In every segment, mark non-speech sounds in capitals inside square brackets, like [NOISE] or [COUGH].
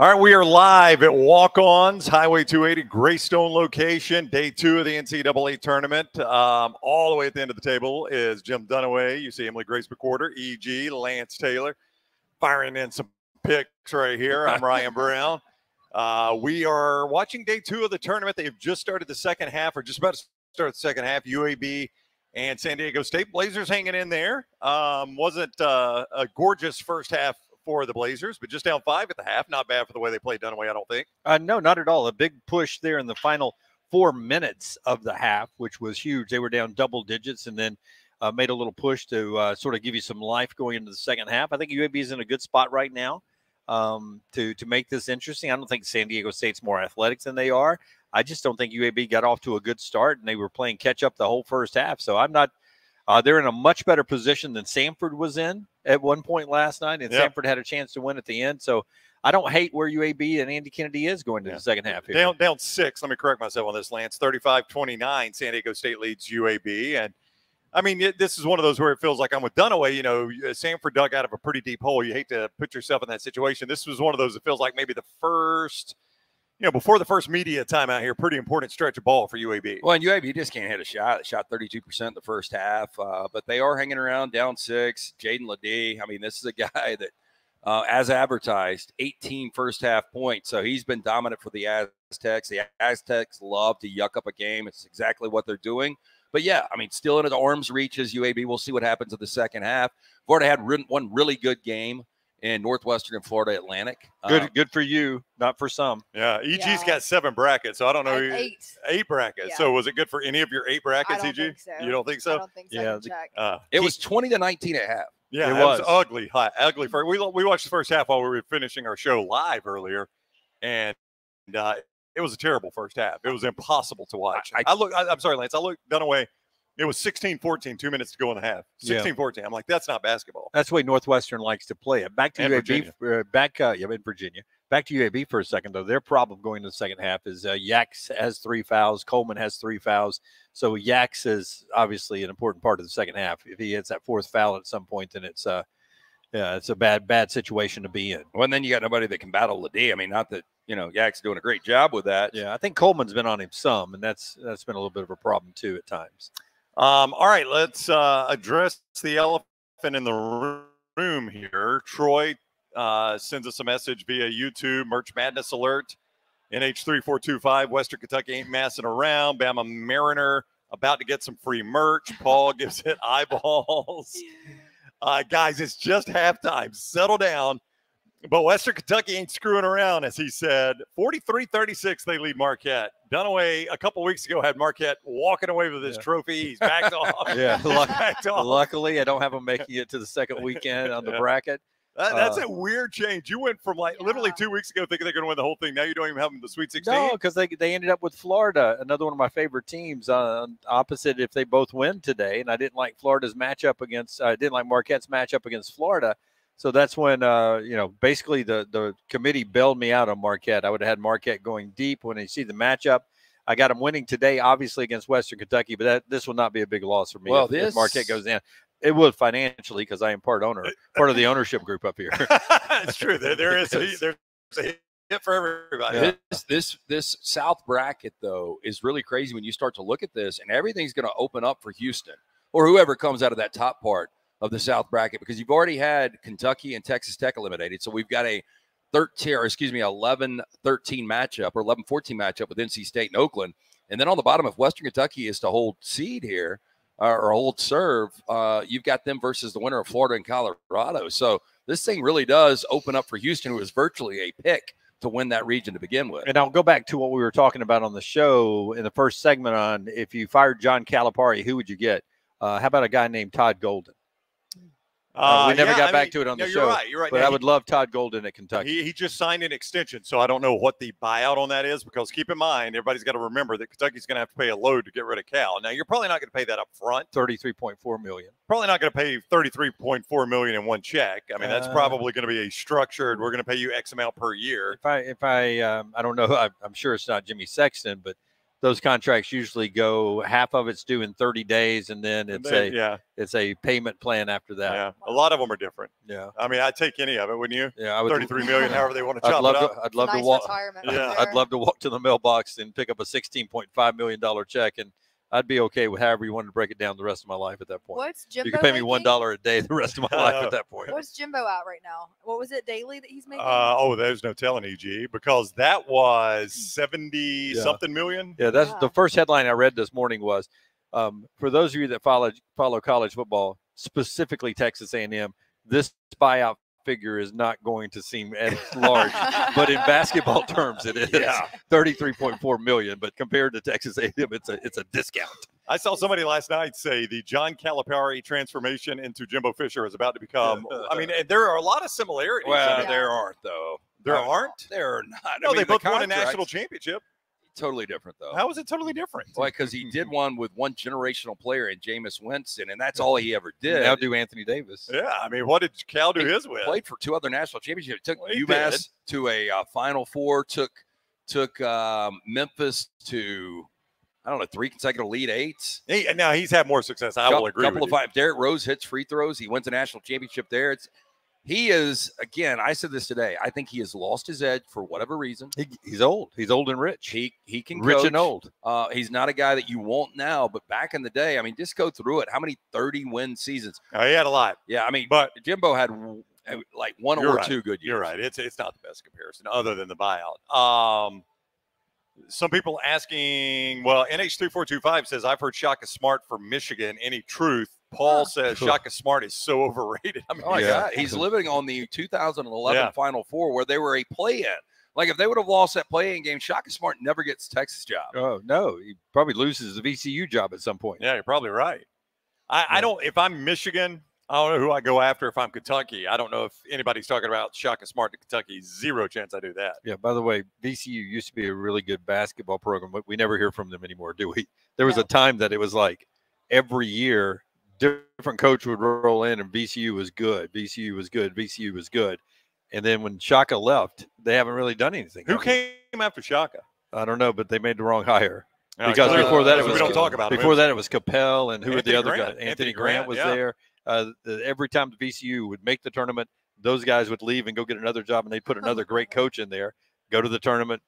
All right, we are live at Walk Ons, Highway 280, Greystone location, day two of the NCAA tournament. Um, all the way at the end of the table is Jim Dunaway. You see Emily Grace McWhorter, EG, Lance Taylor, firing in some picks right here. I'm [LAUGHS] Ryan Brown. Uh, we are watching day two of the tournament. They've just started the second half, or just about to start the second half. UAB and San Diego State Blazers hanging in there. Um, wasn't uh, a gorgeous first half for the Blazers, but just down five at the half. Not bad for the way they played Dunaway, I don't think. Uh, no, not at all. A big push there in the final four minutes of the half, which was huge. They were down double digits and then uh, made a little push to uh, sort of give you some life going into the second half. I think UAB is in a good spot right now um, to to make this interesting. I don't think San Diego State's more athletic than they are. I just don't think UAB got off to a good start and they were playing catch up the whole first half. So I'm not. Uh, they're in a much better position than Samford was in at one point last night, and yep. Samford had a chance to win at the end. So I don't hate where UAB and Andy Kennedy is going to yeah. the second half here. Down, down six. Let me correct myself on this, Lance. 35 29. San Diego State leads UAB. And I mean, it, this is one of those where it feels like I'm with Dunaway. You know, Samford dug out of a pretty deep hole. You hate to put yourself in that situation. This was one of those that feels like maybe the first you know, before the first media timeout here, pretty important stretch of ball for UAB. Well, and UAB just can't hit a shot. Shot 32% in the first half, uh, but they are hanging around down six. Jaedon LeDee, I mean, this is a [LAUGHS] guy that, uh, as advertised, 18 first half points. So he's been dominant for the Aztecs. The Aztecs love to yuck up a game. It's exactly what they're doing. But yeah, I mean, still in his arms reaches UAB. We'll see what happens in the second half. Florida had one really good game in Northwestern and Florida Atlantic. Good, um, good for you, not for some. Yeah, EG's yeah. got seven brackets, so I don't know. Eight. Eight brackets. Yeah. So was it good for any of your eight brackets, EG? So. You don't think so? I don't think so. Yeah, uh, it was twenty to nineteen at half. Yeah, it, was. was. ugly, hot, ugly. For we we watched the first half while we were finishing our show live earlier, and uh, it was a terrible first half. It was impossible to watch. I, I, I look. I, am sorry, Lance. I looked Dunaway it was 16 14, two minutes to go in the half. 16 yeah. 14. I'm like, that's not basketball. That's the way Northwestern likes to play it. Back to and UAB, uh, back, uh, yeah, in Virginia. Back to UAB for a second, though. Their problem going into the second half is uh, Yax has three fouls, Coleman has three fouls. So Yax is obviously an important part of the second half. If he hits that fourth foul at some point, then it's uh, yeah, it's a bad, bad situation to be in. Well, and then you got nobody that can battle LeDee. I mean, not that you know Yak's doing a great job with that. Yeah, I think Coleman's been on him some, and that's that's been a little bit of a problem too at times. Um, all right, let's uh, address the elephant in the room here. Troy uh, sends us a message via YouTube, Merch Madness Alert, NH3425, Western Kentucky ain't massing around. Bama Mariner about to get some free merch. Paul gives it [LAUGHS] eyeballs. [LAUGHS] Uh, guys, it's just halftime. Settle down. But Western Kentucky ain't screwing around, as he said. 43 36, they lead Marquette. Dunaway a couple weeks ago had Marquette walking away with his yeah. trophy. He's backed [LAUGHS] off. yeah, [LAUGHS] backed off. luckily, I don't have him making [LAUGHS] it to the second weekend on the yeah. bracket. That, that's uh, a weird change. You went from like yeah. literally two weeks ago thinking they're going to win the whole thing. Now you don't even have them the Sweet 16. No, because they, they ended up with Florida, another one of my favorite teams. Uh, opposite if they both win today, and I didn't like Florida's matchup against. I didn't like Marquette's matchup against Florida. So that's when uh, you know basically the the committee bailed me out on Marquette. I would have had Marquette going deep when they see the matchup. I got them winning today, obviously against Western Kentucky, but that this will not be a big loss for me. Well, if, this if Marquette goes in, it would financially because I am part owner, part of the ownership group up here. [LAUGHS] it's true. There, there is a, [LAUGHS] there's a hit for everybody. Yeah. This, this this South bracket though is really crazy when you start to look at this, and everything's going to open up for Houston or whoever comes out of that top part of the South bracket because you've already had Kentucky and Texas Tech eliminated. So we've got a 13 or excuse me 11 13 matchup or 11 14 matchup with NC State and Oakland. And then on the bottom, if Western Kentucky is to hold seed here uh, or hold serve, uh, you've got them versus the winner of Florida and Colorado. So this thing really does open up for Houston, who is virtually a pick to win that region to begin with. And I'll go back to what we were talking about on the show in the first segment on if you fired John Calipari, who would you get? Uh, how about a guy named Todd Golden? Uh, we uh, never yeah, got I back mean, to it on the show. You're right. You're right. But now, I would he, love Todd Golden at Kentucky. He, he just signed an extension, so I don't know what the buyout on that is. Because keep in mind, everybody's got to remember that Kentucky's going to have to pay a load to get rid of Cal. Now you're probably not going to pay that up front. Thirty-three point four million. Probably not going to pay thirty-three point four million in one check. I mean, that's uh, probably going to be a structured. We're going to pay you X amount per year. If I, if I, um, I don't know. [LAUGHS] I, I'm sure it's not Jimmy Sexton, but those contracts usually go half of it's due in 30 days, and then And it's then- a yeah, it's a payment plan after that. yeah. A lot of them are different. Yeah, I mean, I'd take any of it, wouldn't you? yeah. I would. Thirty-three million, [LAUGHS] however they want to I'd chop love it to. up. I'd love nice to walk. retirement. Yeah. right I'd love to walk to the mailbox and pick up a 16.5 million dollar check, and I'd be okay with however you wanted to break it down the rest of my life at that point. What's Jimbo? you can pay me one dollar a day the rest of my life at [LAUGHS] that point. What's Jimbo at right now? What was it daily that he's making? Uh, oh, there's no telling EG because that was seventy Yeah. something million. Yeah, that's the first headline I read this morning was um, for those of you that follow follow college football, specifically Texas A&M. This buyout figure is not going to seem [LAUGHS] as large, but in basketball [LAUGHS] terms, it is Yeah. thirty-three point four million. But compared to Texas A&M, it's a it's a discount. I saw somebody last night say the John Calipari transformation into Jimbo Fisher is about to become. I mean, and [LAUGHS] there are a lot of similarities. Well, Yeah. there aren't though. there aren't. There are not. No, I mean, they the both won a national championship. Totally different though. How is it totally different? Why? Because he did [LAUGHS] one with one generational player in Jameis Winston, and that's all he ever did. Now do Anthony Davis. Yeah, I mean, what did Cal do He his with? played for two other national championships. Took Well, he UMass to a uh, Final Four. Took took um, Memphis to I don't know three consecutive Elite Eights. He, now he's had more success. I will Cou- agree couple with of you. five. Derrick Rose hits free throws. He wins a national championship there. It's he is again. I said this today. I think he has lost his edge for whatever reason. He, he's old. He's old and rich. He he can rich coach. and old. Uh, he's not a guy that you want now, but back in the day, I mean, just go through it. How many 30 win seasons? Oh, he had a lot, Yeah, I mean, but Jimbo had like one or right. two good years. You're right. It's it's not the best comparison other than the buyout. Um, some people asking, well, NH3425 says, I've heard Shaka Smart for Michigan. Any truth? Paul Huh. says Shaka Smart is so [LAUGHS] overrated. I mean, Oh my Yeah. God, he's living on the 2011 Yeah. Final Four where they were a play-in. Like if they would have lost that play-in game, Shaka Smart never gets Texas job. Oh no, he probably loses the VCU job at some point. yeah, you're probably right. I, I don't, if I'm Michigan, I don't know who I go after if I'm Kentucky. I don't know if anybody's talking about Shaka Smart to Kentucky. Zero chance I do that. Yeah. By the way, VCU used to be a really good basketball program, but we never hear from them anymore, do we? There was No. a time that it was like every year, different coach would roll in, and VCU was good. VCU was good. VCU was good. And then when Shaka left, they haven't really done anything. Who came after Shaka? I don't know, but they made the wrong hire. Uh, Because clearly, before that, it we was don't talk about him. Before that, it was Capel and who were the other guys? Anthony Anthony Grant, Grant was yeah. there. Uh, the, every time the VCU would make the tournament, those guys would leave and go get another job, and they'd put another great coach in there. Go to the tournament,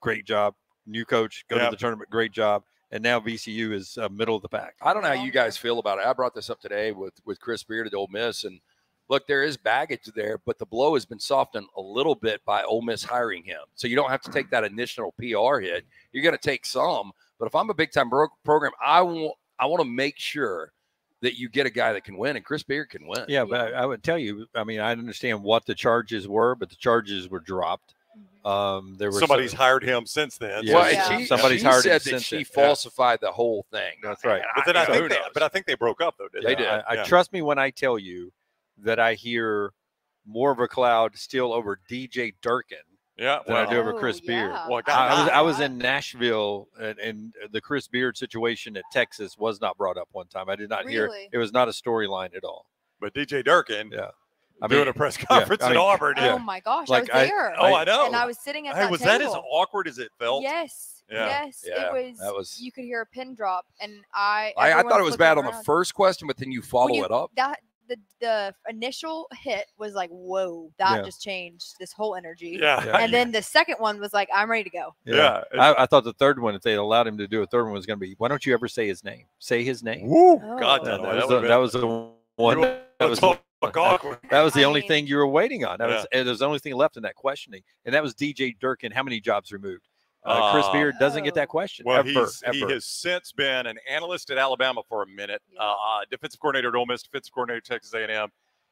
great job. New coach, go to the tournament, great job. And now VCU is uh, middle of the pack. I don't know how you guys feel about it. I brought this up today with with Chris Beard at Ole Miss, and look, there is baggage there, but the blow has been softened a little bit by Ole Miss hiring him. So you don't have to take that initial PR hit. You're going to take some, but if I'm a big time bro- program, I want I want to make sure that you get a guy that can win, and Chris Beard can win. Yeah, but I, I would tell you, I mean, I understand what the charges were, but the charges were dropped. Mhm. Um, there were Somebody's some- hired him since then. Yeah. Well, Yeah. she, Somebody's she hired him that since she then. falsified the whole thing. That's right. But then I who think they, but I think they broke up though. Didn't They they? did. I, I Yeah. trust me when I tell you that I hear more of a cloud still over DJ Durkin Yeah. than I do over Chris Oh, Beard. yeah. Well, I, I was I was in Nashville and, and the Chris Beard situation at Texas was not brought up one time. I did not hear it was not a storyline at all. but DJ Durkin Yeah. I doing mean, a press conference I in mean, Auburn. Oh yeah. my gosh, Like, I I- was there. Oh, I know. And I was sitting at Hey, that was table. that as awkward as it felt? Yes. Yeah. Yes. Yeah, it was, that was- You could hear a pin drop, and I. I, I thought it was bad on the first question, but then you follow you- it up. That the the initial hit was like, whoa, that Yeah. just changed this whole energy. Yeah. [LAUGHS] Yeah. And then the second one was like, I'm ready to go. Yeah. I, I thought the third one, if they allowed him to do a third one, was going to be, why don't you ever say his name? Say his name. Woo. Oh. God, Yeah, no, that, that was the, that was the one. You That was, talk awkward. that was the I only mean- thing you were waiting on. That was, and it was the only thing left in that questioning, and that was DJ Durkin. How many jobs removed? Uh, Chris Uh, Beard doesn't get that question Well, ever. he's, he has since been an analyst at Alabama for a minute, Yeah. uh, defensive coordinator at Ole Miss, defensive coordinator at Texas A&M,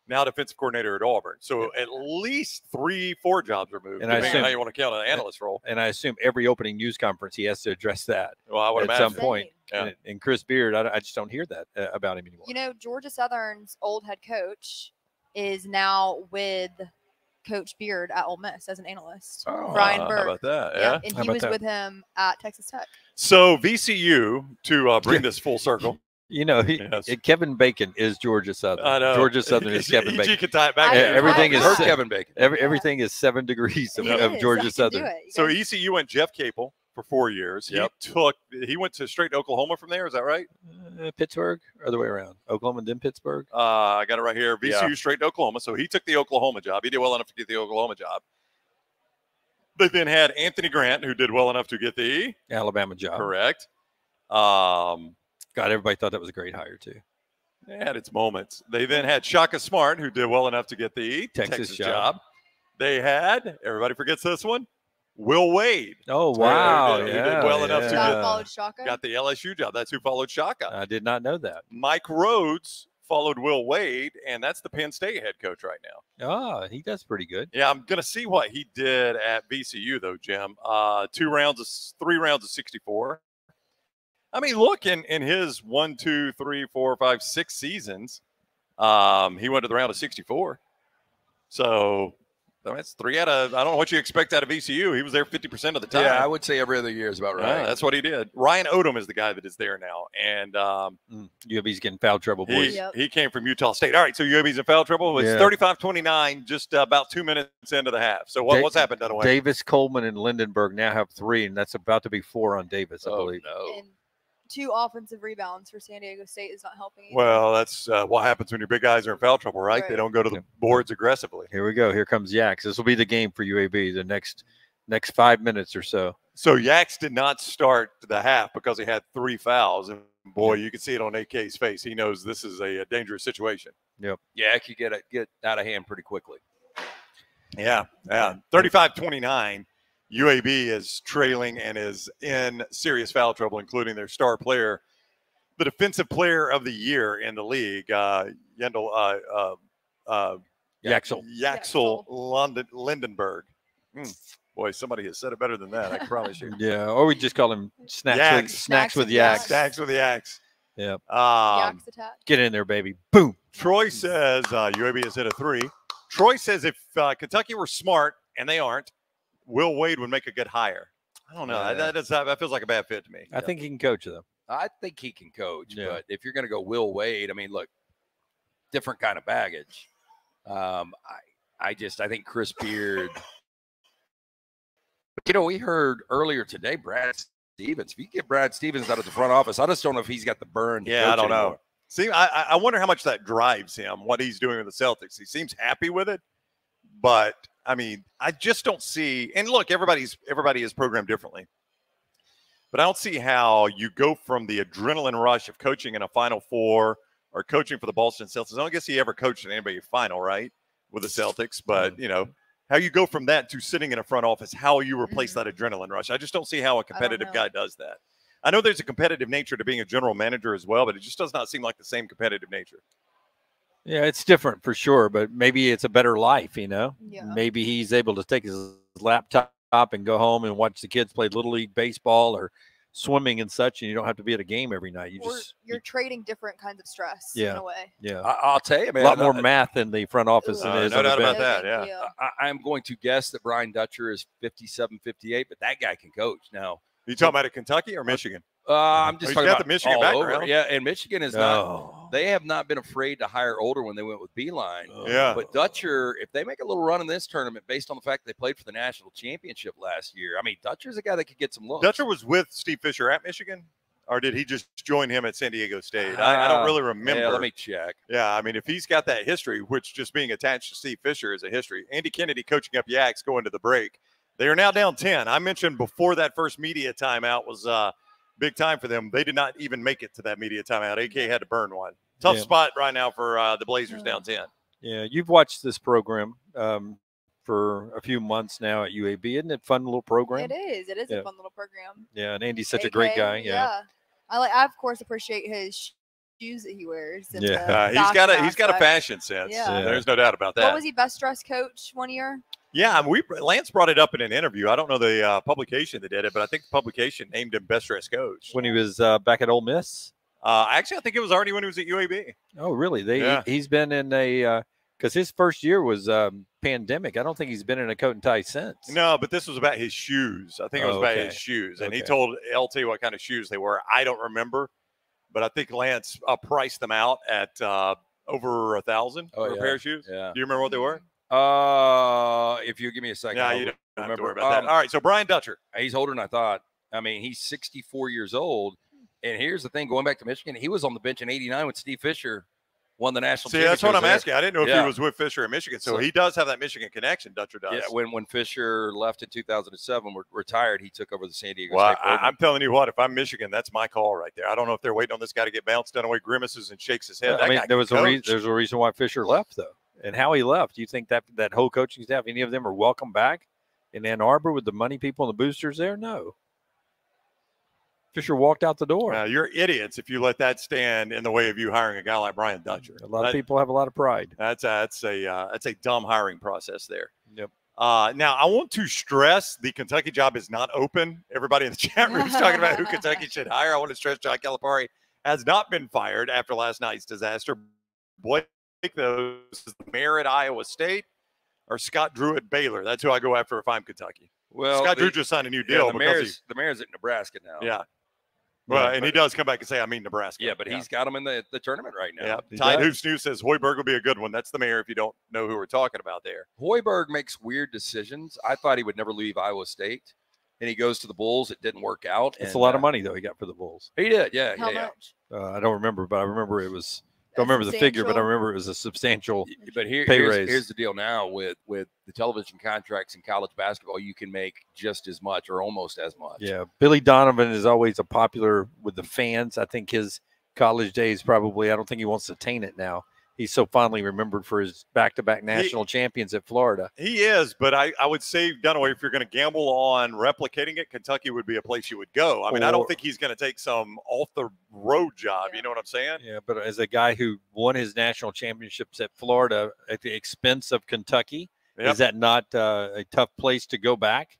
now defensive coordinator at Auburn. So at least three, four jobs removed. And I depending on assume- how you want to count an analyst role. and I assume every opening news conference he has to address that. Well, I would at some point. Yeah. And, and Chris Beard, I, I just don't hear that uh, about him anymore. You know, Georgia Southern's old head coach is now with Coach Beard at Ole Miss as an analyst. Brian Uh, Burg. How about that? Yeah, Yeah. and How he was that? with him at Texas Tech. So VCU to uh, bring Yeah. this full circle. You know, he, Yes. Kevin Bacon is Georgia Southern. I know Georgia Southern [LAUGHS] is Kevin EG Bacon. can tie it back. I- to Yeah, you. everything I is Heard heard Kevin Bacon. Every, Yeah. everything is seven degrees of, of Georgia Southern. So guys- VCU went Jeff Capel. for four years. Yep. He took he went to straight to Oklahoma from there. Is that right? Uh, Pittsburgh, or the way around? Oklahoma and then Pittsburgh. Uh, I got it right here. VCU Yeah. straight to Oklahoma. So he took the Oklahoma job. He did well enough to get the Oklahoma job. They then had Anthony Grant, who did well enough to get the Alabama job. correct. Um, God, everybody thought that was a great hire too. it had its moments. They then had Shaka Smart, who did well enough to get the Texas Texas, job. job. They had everybody forgets this one. Will Wade Oh wow! he did- yeah, did well enough to Scott get- followed Shaka. got the LSU job. That's who followed Shaka. I did not know that. Mike Rhoades followed Will Wade, and that's the Penn State head coach right now. Ah, he does pretty good. Yeah, I'm gonna see what he did at VCU though, Jim. Uh, two rounds of three rounds of 64. I mean, look in in his one, two, three, four, five, six seasons, um, he went to the round of 64. So I mean, that's three out of. I don't know what you expect out of VCU. He was there 50 percent of the time. Yeah, I would say every other year is about Yeah, right. that's what he did. Ryan Odom is the guy that is there now, and um, Mm, UAB's getting foul trouble, he. Yep. he came from Utah State. All right, so UAB's in foul trouble. It's Yeah. 35-29, just uh, about two minutes into the half. So what, Da- what's happened, Dunaway? Davis, Coleman, and Lendeborg now have three, and that's about to be four on Davis, I oh, believe. no. and two offensive rebounds for San Diego State is not helping. either. Well, that's uh, what happens when your big guys are in foul trouble, right? They don't go to the Yep. boards aggressively. Here we go. Here comes Yaks. This will be the game for UAB. The next next five minutes or so. So Yax did not start the half because he had three fouls, and boy, you can see it on AK's face. He knows this is a, a dangerous situation. Yep. Yeah, it could get it get out of hand pretty quickly. Yeah, yeah. 35-29, UAB is trailing and is in serious foul trouble, including their star player, the defensive player of the year in the league, uh, Yendel uh, uh, uh, Yaxel. Yaxel London Lendeborg. Hmm. Boy, somebody has said it better than that. I promise you. Yeah, or we just call him snacks with, Yaks. snacks Snacks with with Yaks. Yaks. Stacks with the axe. Yep. Um, attack. Get in there, baby. Boom. Troy says uh, UAB has hit a three. Troy says if uh, Kentucky were smart, and they aren't, Will Wade would make a good hire. I don't know. Yeah. That, does, that feels like a bad fit to me. I think he can coach them. I think he can coach, Yeah. but if you're going to go Will Wade, I mean, look, different kind of baggage. Um, I, I just, I think Chris Beard. But you know, we heard earlier today, Brad Stevens. If you get Brad Stevens out of the front office, I just don't know if he's got the burn. to Yeah, I don't know. See, I, I- I wonder how much that drives him, what he's doing with the Celtics. He seems happy with it, but I mean, I just don't see. And look, everybody's everybody is programmed differently, but I don't see how you go from the adrenaline rush of coaching in a Final Four or coaching for the Boston Celtics. I don't guess he ever coached in anybody final, right, with the Celtics. But you know, how you go from that to sitting in a front office, how you replace that adrenaline rush. I just don't see how a competitive guy does that. I know there's a competitive nature to being a general manager as well, but it just does not seem like the same competitive nature. Yeah, it's different for sure, but maybe it's a better life, you know? Yeah. Maybe he's able to take his laptop and go home and watch the kids play little league baseball or swimming and such, and you don't have to be at a game every night. You Or just you're trading different kinds of stress Yeah. in a way. yeah. I, I'll tell you, A lot more I- math in the front office than Uh, it is no doubt about that, yeah. I, I'm going to guess that Brian Dutcher is 57, 58, but that guy can coach. Now, you talking about at Kentucky or Michigan? uh, I'm just he's talking about the Michigan all over. background. Yeah, and Michigan is not. They have not been afraid to hire older when they went with Beilein. Yeah. But Dutcher, if they make a little run in this tournament based on the fact they played for the national championship last year, I mean, Dutcher's a guy that could get some looks. Dutcher was with Steve Fisher at Michigan, or did he just join him at San Diego State? I, I don't Ah, really remember. Yeah, let me check. Yeah, I mean, if he's got that history, which just being attached to Steve Fisher is a history. Andy Kennedy coaching up Yaks going to the break. They are now down 10. I mentioned before that first media timeout was uh, big time for them. They did not even make it to that media timeout. AK had to burn one. Tough Yeah. spot right now for uh, the Blazers down 10. Yeah, you've watched this program um, for a few months now at UAB. Isn't it a fun little program? It is. It is Yeah. a fun little program. Yeah, and Andy's such a great guy. Yeah. I like. I of course appreciate his shoes that he wears. and Yeah. Uh, he's got a he's got a aspect. fashion sense. Yeah. Yeah. There's no doubt about that. What was he best dressed coach one year? Yeah, I mean, we Lance brought it up in an interview. I don't know the uh, publication that did it, but I think the publication named him best dressed coach. When he was uh, back at Ole Miss. Uh, actually, I think it was already when he was at UAB. Oh, really? They Yeah. he, has been in a because his first year was um, pandemic. I don't think he's been in a coat and tie since. No, but this was about his shoes. I think it was Oh, about his shoes, and he told LT what kind of shoes they were. I don't remember, but I think Lance uh, priced them out at uh, over a thousand Oh, for a pair of shoes. Yeah. Do you remember what they were? Uh, if you give me a second, Yeah, you don't have to remember. worry about Um, that. All right, so Brian Dutcher. He's older than I thought. I mean, he's 64 years old. And here's the thing: going back to Michigan, he was on the bench in '89 when Steve Fisher won the national. See, that's what I'm championship. asking. I didn't know if he was with Fisher in Michigan, so, So- he does have that Michigan connection. Dutcher does. Yeah, when when Fisher left in 2007, re- retired, he took over the San Diego well, State I, I'm telling you what, if I'm Michigan, that's my call right there. I don't know if they're waiting on this guy to get bounced, Dunaway, grimaces, and shakes his head. I mean, there was a reason. There's a reason why Fisher left, though, and how he left. Do you think that that whole coaching staff, any of them, are welcome back in Ann Arbor with the money people and the boosters there? No. Fisher walked out the door. Uh, you're idiots if you let that stand in the way of you hiring a guy like Brian Dutcher. a lot That- of people have a lot of pride. That's a, that's a uh, that's a dumb hiring process there. Yep. Uh, now I want to stress the Kentucky job is not open. Everybody in the [LAUGHS] chat room is talking about who Kentucky should hire. I want to stress John Calipari has not been fired after last night's disaster. Blake those is the mayor at Iowa State or Scott Drew at Baylor. That's who I go after if I'm Kentucky. well, Scott the, Drew just signed a new yeah, deal the because he, mayor's the mayor's at Nebraska now. yeah. Well, and he does come back and say, I mean Nebraska. yeah, but he's got him in the, the tournament right now. yeah. He Tide does. Hoops News says Hoiberg will be a good one. That's the mayor if you don't know who we're talking about there. Hoiberg makes weird decisions. I thought he would never leave Iowa State, and he goes to the Bulls. It didn't work out. It's a lot uh, of money though he got for the Bulls. He did, yeah, How yeah, yeah. much? Uh, I don't remember, but I remember it was. Don't remember the figure, but I remember it was a substantial. But here, Pay here's, raise. here's the deal now with with the television contracts in college basketball, you can make just as much or almost as much. Yeah, Billy Donovan is always a popular with the fans. I think his college days probably. I don't think he wants to taint it now. He's so fondly remembered for his back-to-back national champions at Florida. He is, but I, I would say Dunaway, if you're going to gamble on replicating it, Kentucky would be a place you would go. I mean, I don't think he's going to take some off the road job. Yeah. You know what I'm saying? Yeah, but as a guy who won his national championships at Florida at the expense of Kentucky, Yep. is that not uh, a tough place to go back?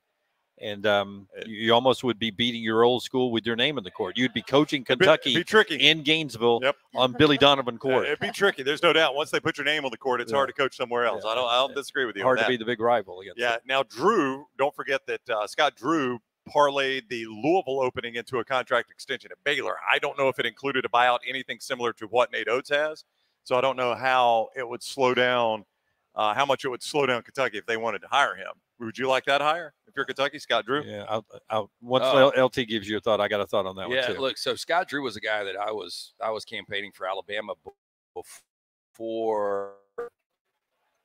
And um, you, you almost would be beating your old school with your name in the court. You'd be coaching Kentucky it'd be tricky. in Gainesville Yep. on Billy Donovan court. it'd be tricky. There's no doubt. Once they put your name on the court, it's Yeah. hard to coach somewhere else. Yeah. I don't. I don't disagree with you. Hard to be the big rival against. Yeah. Now, Drew, don't forget that uh, Scott Drew parlayed the Louisville opening into a contract extension at Baylor. I don't know if it included a buyout, anything similar to what Nate Oats has. So I don't know how it would slow down, uh, how much it would slow down Kentucky if they wanted to hire him. Would you like that hire if you're Kentucky, Scott Drew? Yeah, I'll, I'll, once. L- LT gives you a thought, I got a thought on that yeah. one too. Look, so Scott Drew was a guy that I was I was campaigning for Alabama before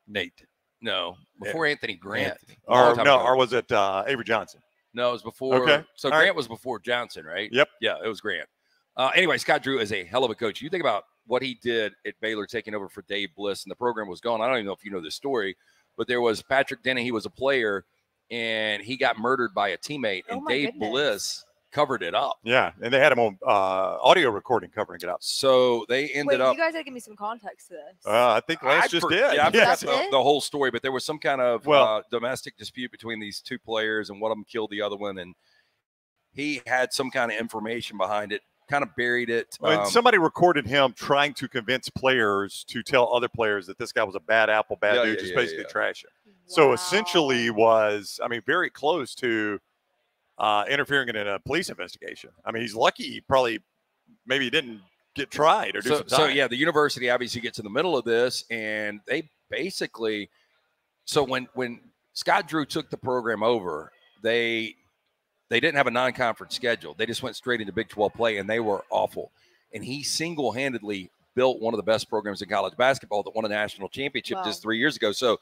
Nate. no before Anthony Grant. Anthony. Or no, ago. or was it uh, Avery Johnson? No, it was before. Okay. So All right. Grant was before Johnson, right? Yep. Yeah, it was Grant. Uh, anyway, Scott Drew is a hell of a coach. You think about what he did at Baylor, taking over for Dave Bliss, and the program was gone. I don't even know if you know this story, but there was Patrick Dennehy. He was a player, and he got murdered by a teammate, Oh and my Dave goodness. Bliss covered it up. Yeah, and they had him on uh, audio recording covering it up. So they ended Wait, up. you guys got to give me some context to this. Uh, I think Lance I just for- did. Yeah, I [LAUGHS] Yes. the, the whole story, but there was some kind of Well- uh, domestic dispute between these two players, and one of them killed the other one, and he had some kind of information behind it, kind of buried it. When um, somebody recorded him trying to convince players to tell other players that this guy was a bad apple, bad Yeah, dude, yeah, just yeah, basically yeah. trash him. So essentially, was I mean, very close to uh, interfering in a police investigation. I mean, he's lucky. He probably maybe he didn't get tried or do so, some so yeah, the university obviously gets in the middle of this, and they basically. So when when Scott Drew took the program over, they they didn't have a non-conference schedule. They just went straight into Big 12 play, and they were awful. And he single-handedly built one of the best programs in college basketball that won a national championship Wow. just three years ago. So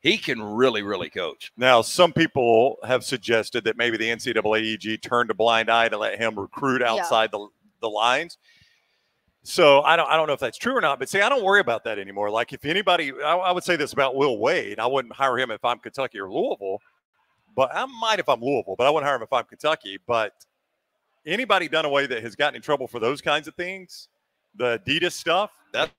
he can really, really coach. Now, some people have suggested that maybe the NCAA EG turned a blind eye to let him recruit outside the, the lines. So I don't I don't know if that's true or not, but see, I don't worry about that anymore. Like if anybody, I, I would say this about Will Wade, I wouldn't hire him if I'm Kentucky or Louisville, but I might if I'm Louisville, but I wouldn't hire him if I'm Kentucky. But anybody Dunaway that has gotten in trouble for those kinds of things, the Adidas stuff, that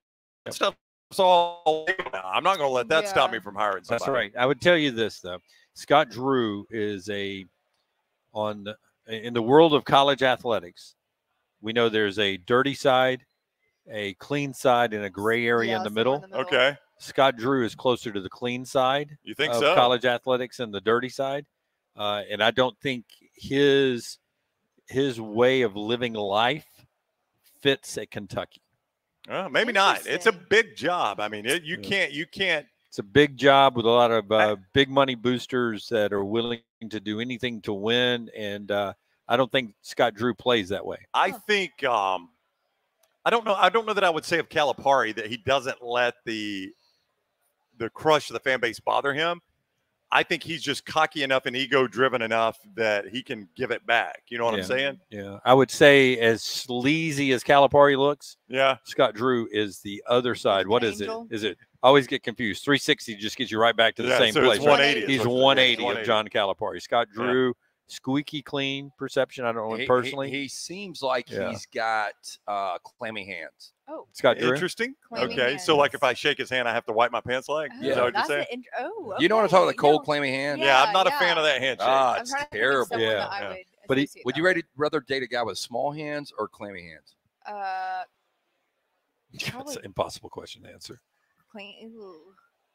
stuff's all. I'm not going to let that stop me from hiring somebody. That's right. I would tell you this though. Scott Drew is a on in the world of college athletics. We know there's a dirty side, a clean side, and a gray area Yeah, in the somewhere middle. Okay, Scott Drew is closer to the clean side you think of so? college athletics and the dirty side, uh, and I don't think his his way of living life fits at Kentucky. Uh, maybe not. It's a big job. I mean, it, you Yeah. can't you can't It's a big job with a lot of I- uh, big money boosters that are willing to do anything to win. And uh, I don't think Scott Drew plays that way. I think um, I don't know. I don't know that I would say of Calipari that he doesn't let the the crush of the fan base bother him. I think he's just cocky enough and ego driven enough that he can give it back. You know what Yeah. I'm saying? Yeah, I would say as sleazy as Calipari looks, Yeah. Scott Drew is the other side. an What is angel? it? Is it? I always get confused. 360 just gets you right back to the Yeah, same so place. it's right? 180. He's what- 180 yeah, of John Calipari. Scott Yeah. Drew, squeaky clean perception. I don't know He- he- personally. he, seems like Yeah. he's got uh, clammy hands. Oh, Scott Drew. Interesting. Claiming okay. So like if I shake his hand, I have to wipe my pants leg. oh, Is that what you're that's saying? an int- oh, You know what I'm talking about? The cold, No, clammy hand. Yeah, I'm Yeah, not a fan of that handshake. Ah, it's trying to think of terrible. Yeah, yeah. would But he- Would you rather, rather date a guy with small hands or clammy hands? Uh, [LAUGHS] That's an impossible question to answer. clean. Ooh.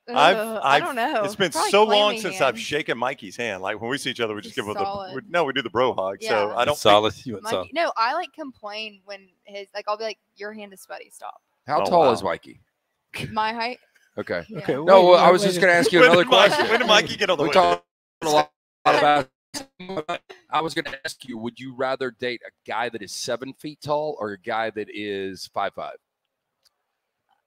I've, Ugh, I've, I don't know. It's been Probably so long clammy since I've shaken Mikey's hand. Like when we see each other, we just Just give him the solid. we, no, we do the bro hug. So I don't think. You Mikey, solid. no, I like complain when his like I'll be like, your hand is sweaty. Stop. Oh, How Oh, tall is. Mikey? [LAUGHS] My height. Okay. Yeah. Okay. No, wait, well, I was wait just a- going to ask you when another did Mike- question. when did Mikey get on the we talked a lot about. [LAUGHS] I was going to ask you: Would you rather date a guy that is seven feet tall or a guy that is five five?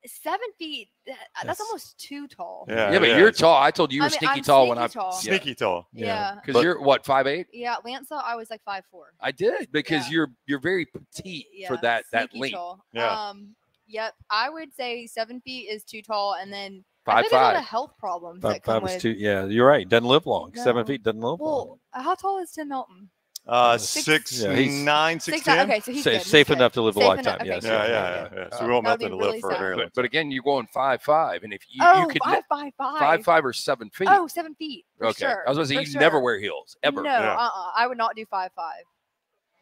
Seven feet. that- That's, That's- almost too tall. Yeah, Yeah, but yeah. you're tall. I told you you I were mean, sneaky I'm tall when I sneaky tall. Sneaky tall. Yeah. because But- you're what five eight. Yeah. Lanza, I was like five four. I did because Yeah. you're you're very petite Yeah. for that that length. Tall. Yeah. Um. Yep. I would say seven feet is too tall, and then I Five a lot five. of health problems Five, that come five was with. too. Yeah, you're right. Doesn't live long. Seven feet doesn't live long. Well, how tall is Tim Melton? Uh, Six- six, Yeah, he's- nine, Six. six, ten. Okay, so he's Sa- good. he's safe good. enough to live a Safe lifetime, enough. Okay, yes. Yeah, good, yeah, good, good. yeah, yeah. So we want That would be nothing to live really for a sad. very long But, but again, you're going five five, and if you Oh, you could five, ne- five, five. five five or seven feet. Oh, seven feet. For okay. Sure. I was going to say for you never wear heels ever. No, Yeah. uh-uh. I would not do five five.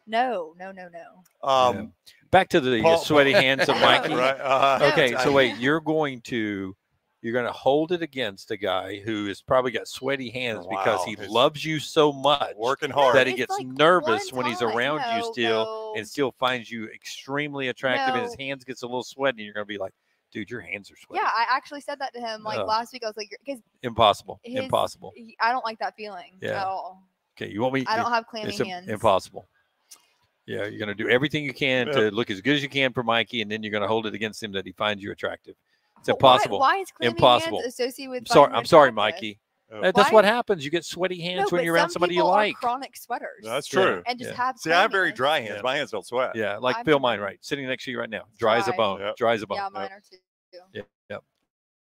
No, no, no, no. Um, Back to the uh, Paul- sweaty hands of [LAUGHS] Mikey. right. Uh, Okay, so wait, you're going to you're going to hold it against a guy who has probably got sweaty oh, hands because he It's- loves you so much working hard. that he gets like nervous when he's time. around you No, still no. and still finds you extremely attractive and his hands gets a little sweaty and you're going to be like, dude, your hands are sweaty. Yeah, I actually said that to him like Oh. last week. I was like, because Impossible. his, Impossible. he- I don't like that feeling Yeah. at all. Okay, you want me I don't have clammy it's im- hands. impossible. Yeah, you're going to do everything you can Yeah. to look as good as you can for Mikey, and then you're going to hold it against him that he finds you attractive. It's But impossible. Why, why is clammy Impossible. hands associated with? I'm sorry. I'm sorry. Mikey. Oh. Uh, That's Why- what happens. You get sweaty No, hands when you're around some somebody you people are like. Chronic sweaters. That's Yeah. true. And just Yeah. have. See, I have very clamminess. dry hands. Yeah. My hands don't sweat. Yeah, like I've Phil never- Mine, right? Sitting next to you right now. Dry as a bone. Yep. Dry as a bone. Yeah, mine are too.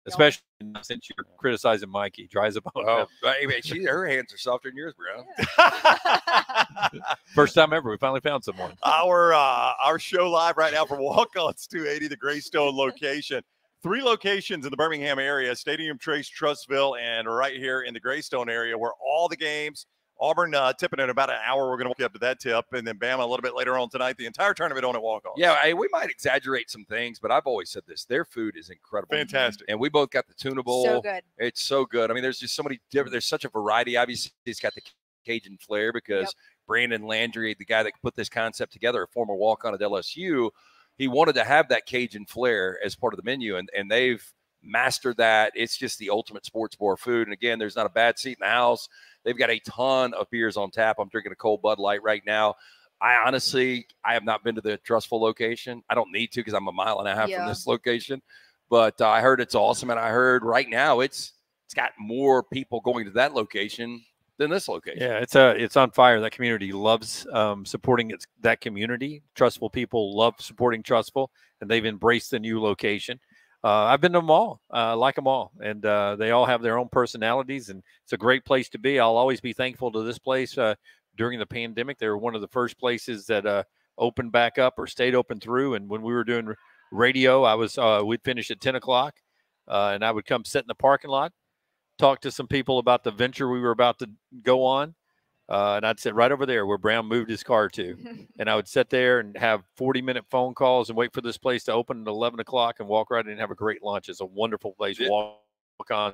Especially since you're criticizing Mikey. Dry as a bone. Oh, I mean, she, her hands are softer than yours, bro. [LAUGHS] First time ever. We finally found someone. our uh, our show live right now from Walk-Ons 280, the Greystone location. Three locations in the Birmingham area: Stadium Trace, Trussville, and right here in the Greystone area, where all the games. Auburn uh, tipping in about an hour. We're going to walk up to that tip, and then Bama a little bit later on tonight. The entire tournament on at Walk-Ons. Yeah, I, we might exaggerate some things, but I've always said this: their food is incredible. fantastic. And we both got the tuna bowl. So good. It's so good. I mean, there's just so many different. There's such a variety. Obviously, it's got the Cajun flair because Yep. Brandon Landry, the guy that put this concept together, a former walk-on at LSU, he wanted to have that Cajun flair as part of the menu, and and they've mastered that. It's just the ultimate sports bar food. And again, there's not a bad seat in the house. They've got a ton of beers on tap. I'm drinking a cold Bud Light right now. I honestly, I have not been to the Trussville location. I don't need to because I'm a mile and a half Yeah. from this location. But uh, I heard it's awesome, and I heard right now it's it's got more people going to that location than this location. Yeah, it's a it's on fire. That community loves um, supporting its that community. Trussville people love supporting Trussville, and they've embraced the new location. Uh, I've been to them all, uh, like them all, and uh, they all have their own personalities, and it's a great place to be. I'll always be thankful to this place. Uh, during the pandemic, they were one of the first places that uh, opened back up or stayed open through. And when we were doing radio, I was uh, we'd finish at ten o'clock, uh, and I would come sit in the parking lot, talk to some people about the venture we were about to go on. Uh, and I'd sit right over there where Brown moved his car to. [LAUGHS] And I would sit there and have 40 minute phone calls and wait for this place to open at 11 o'clock and walk right in and have a great lunch. It's a wonderful place. Yeah. Walk on.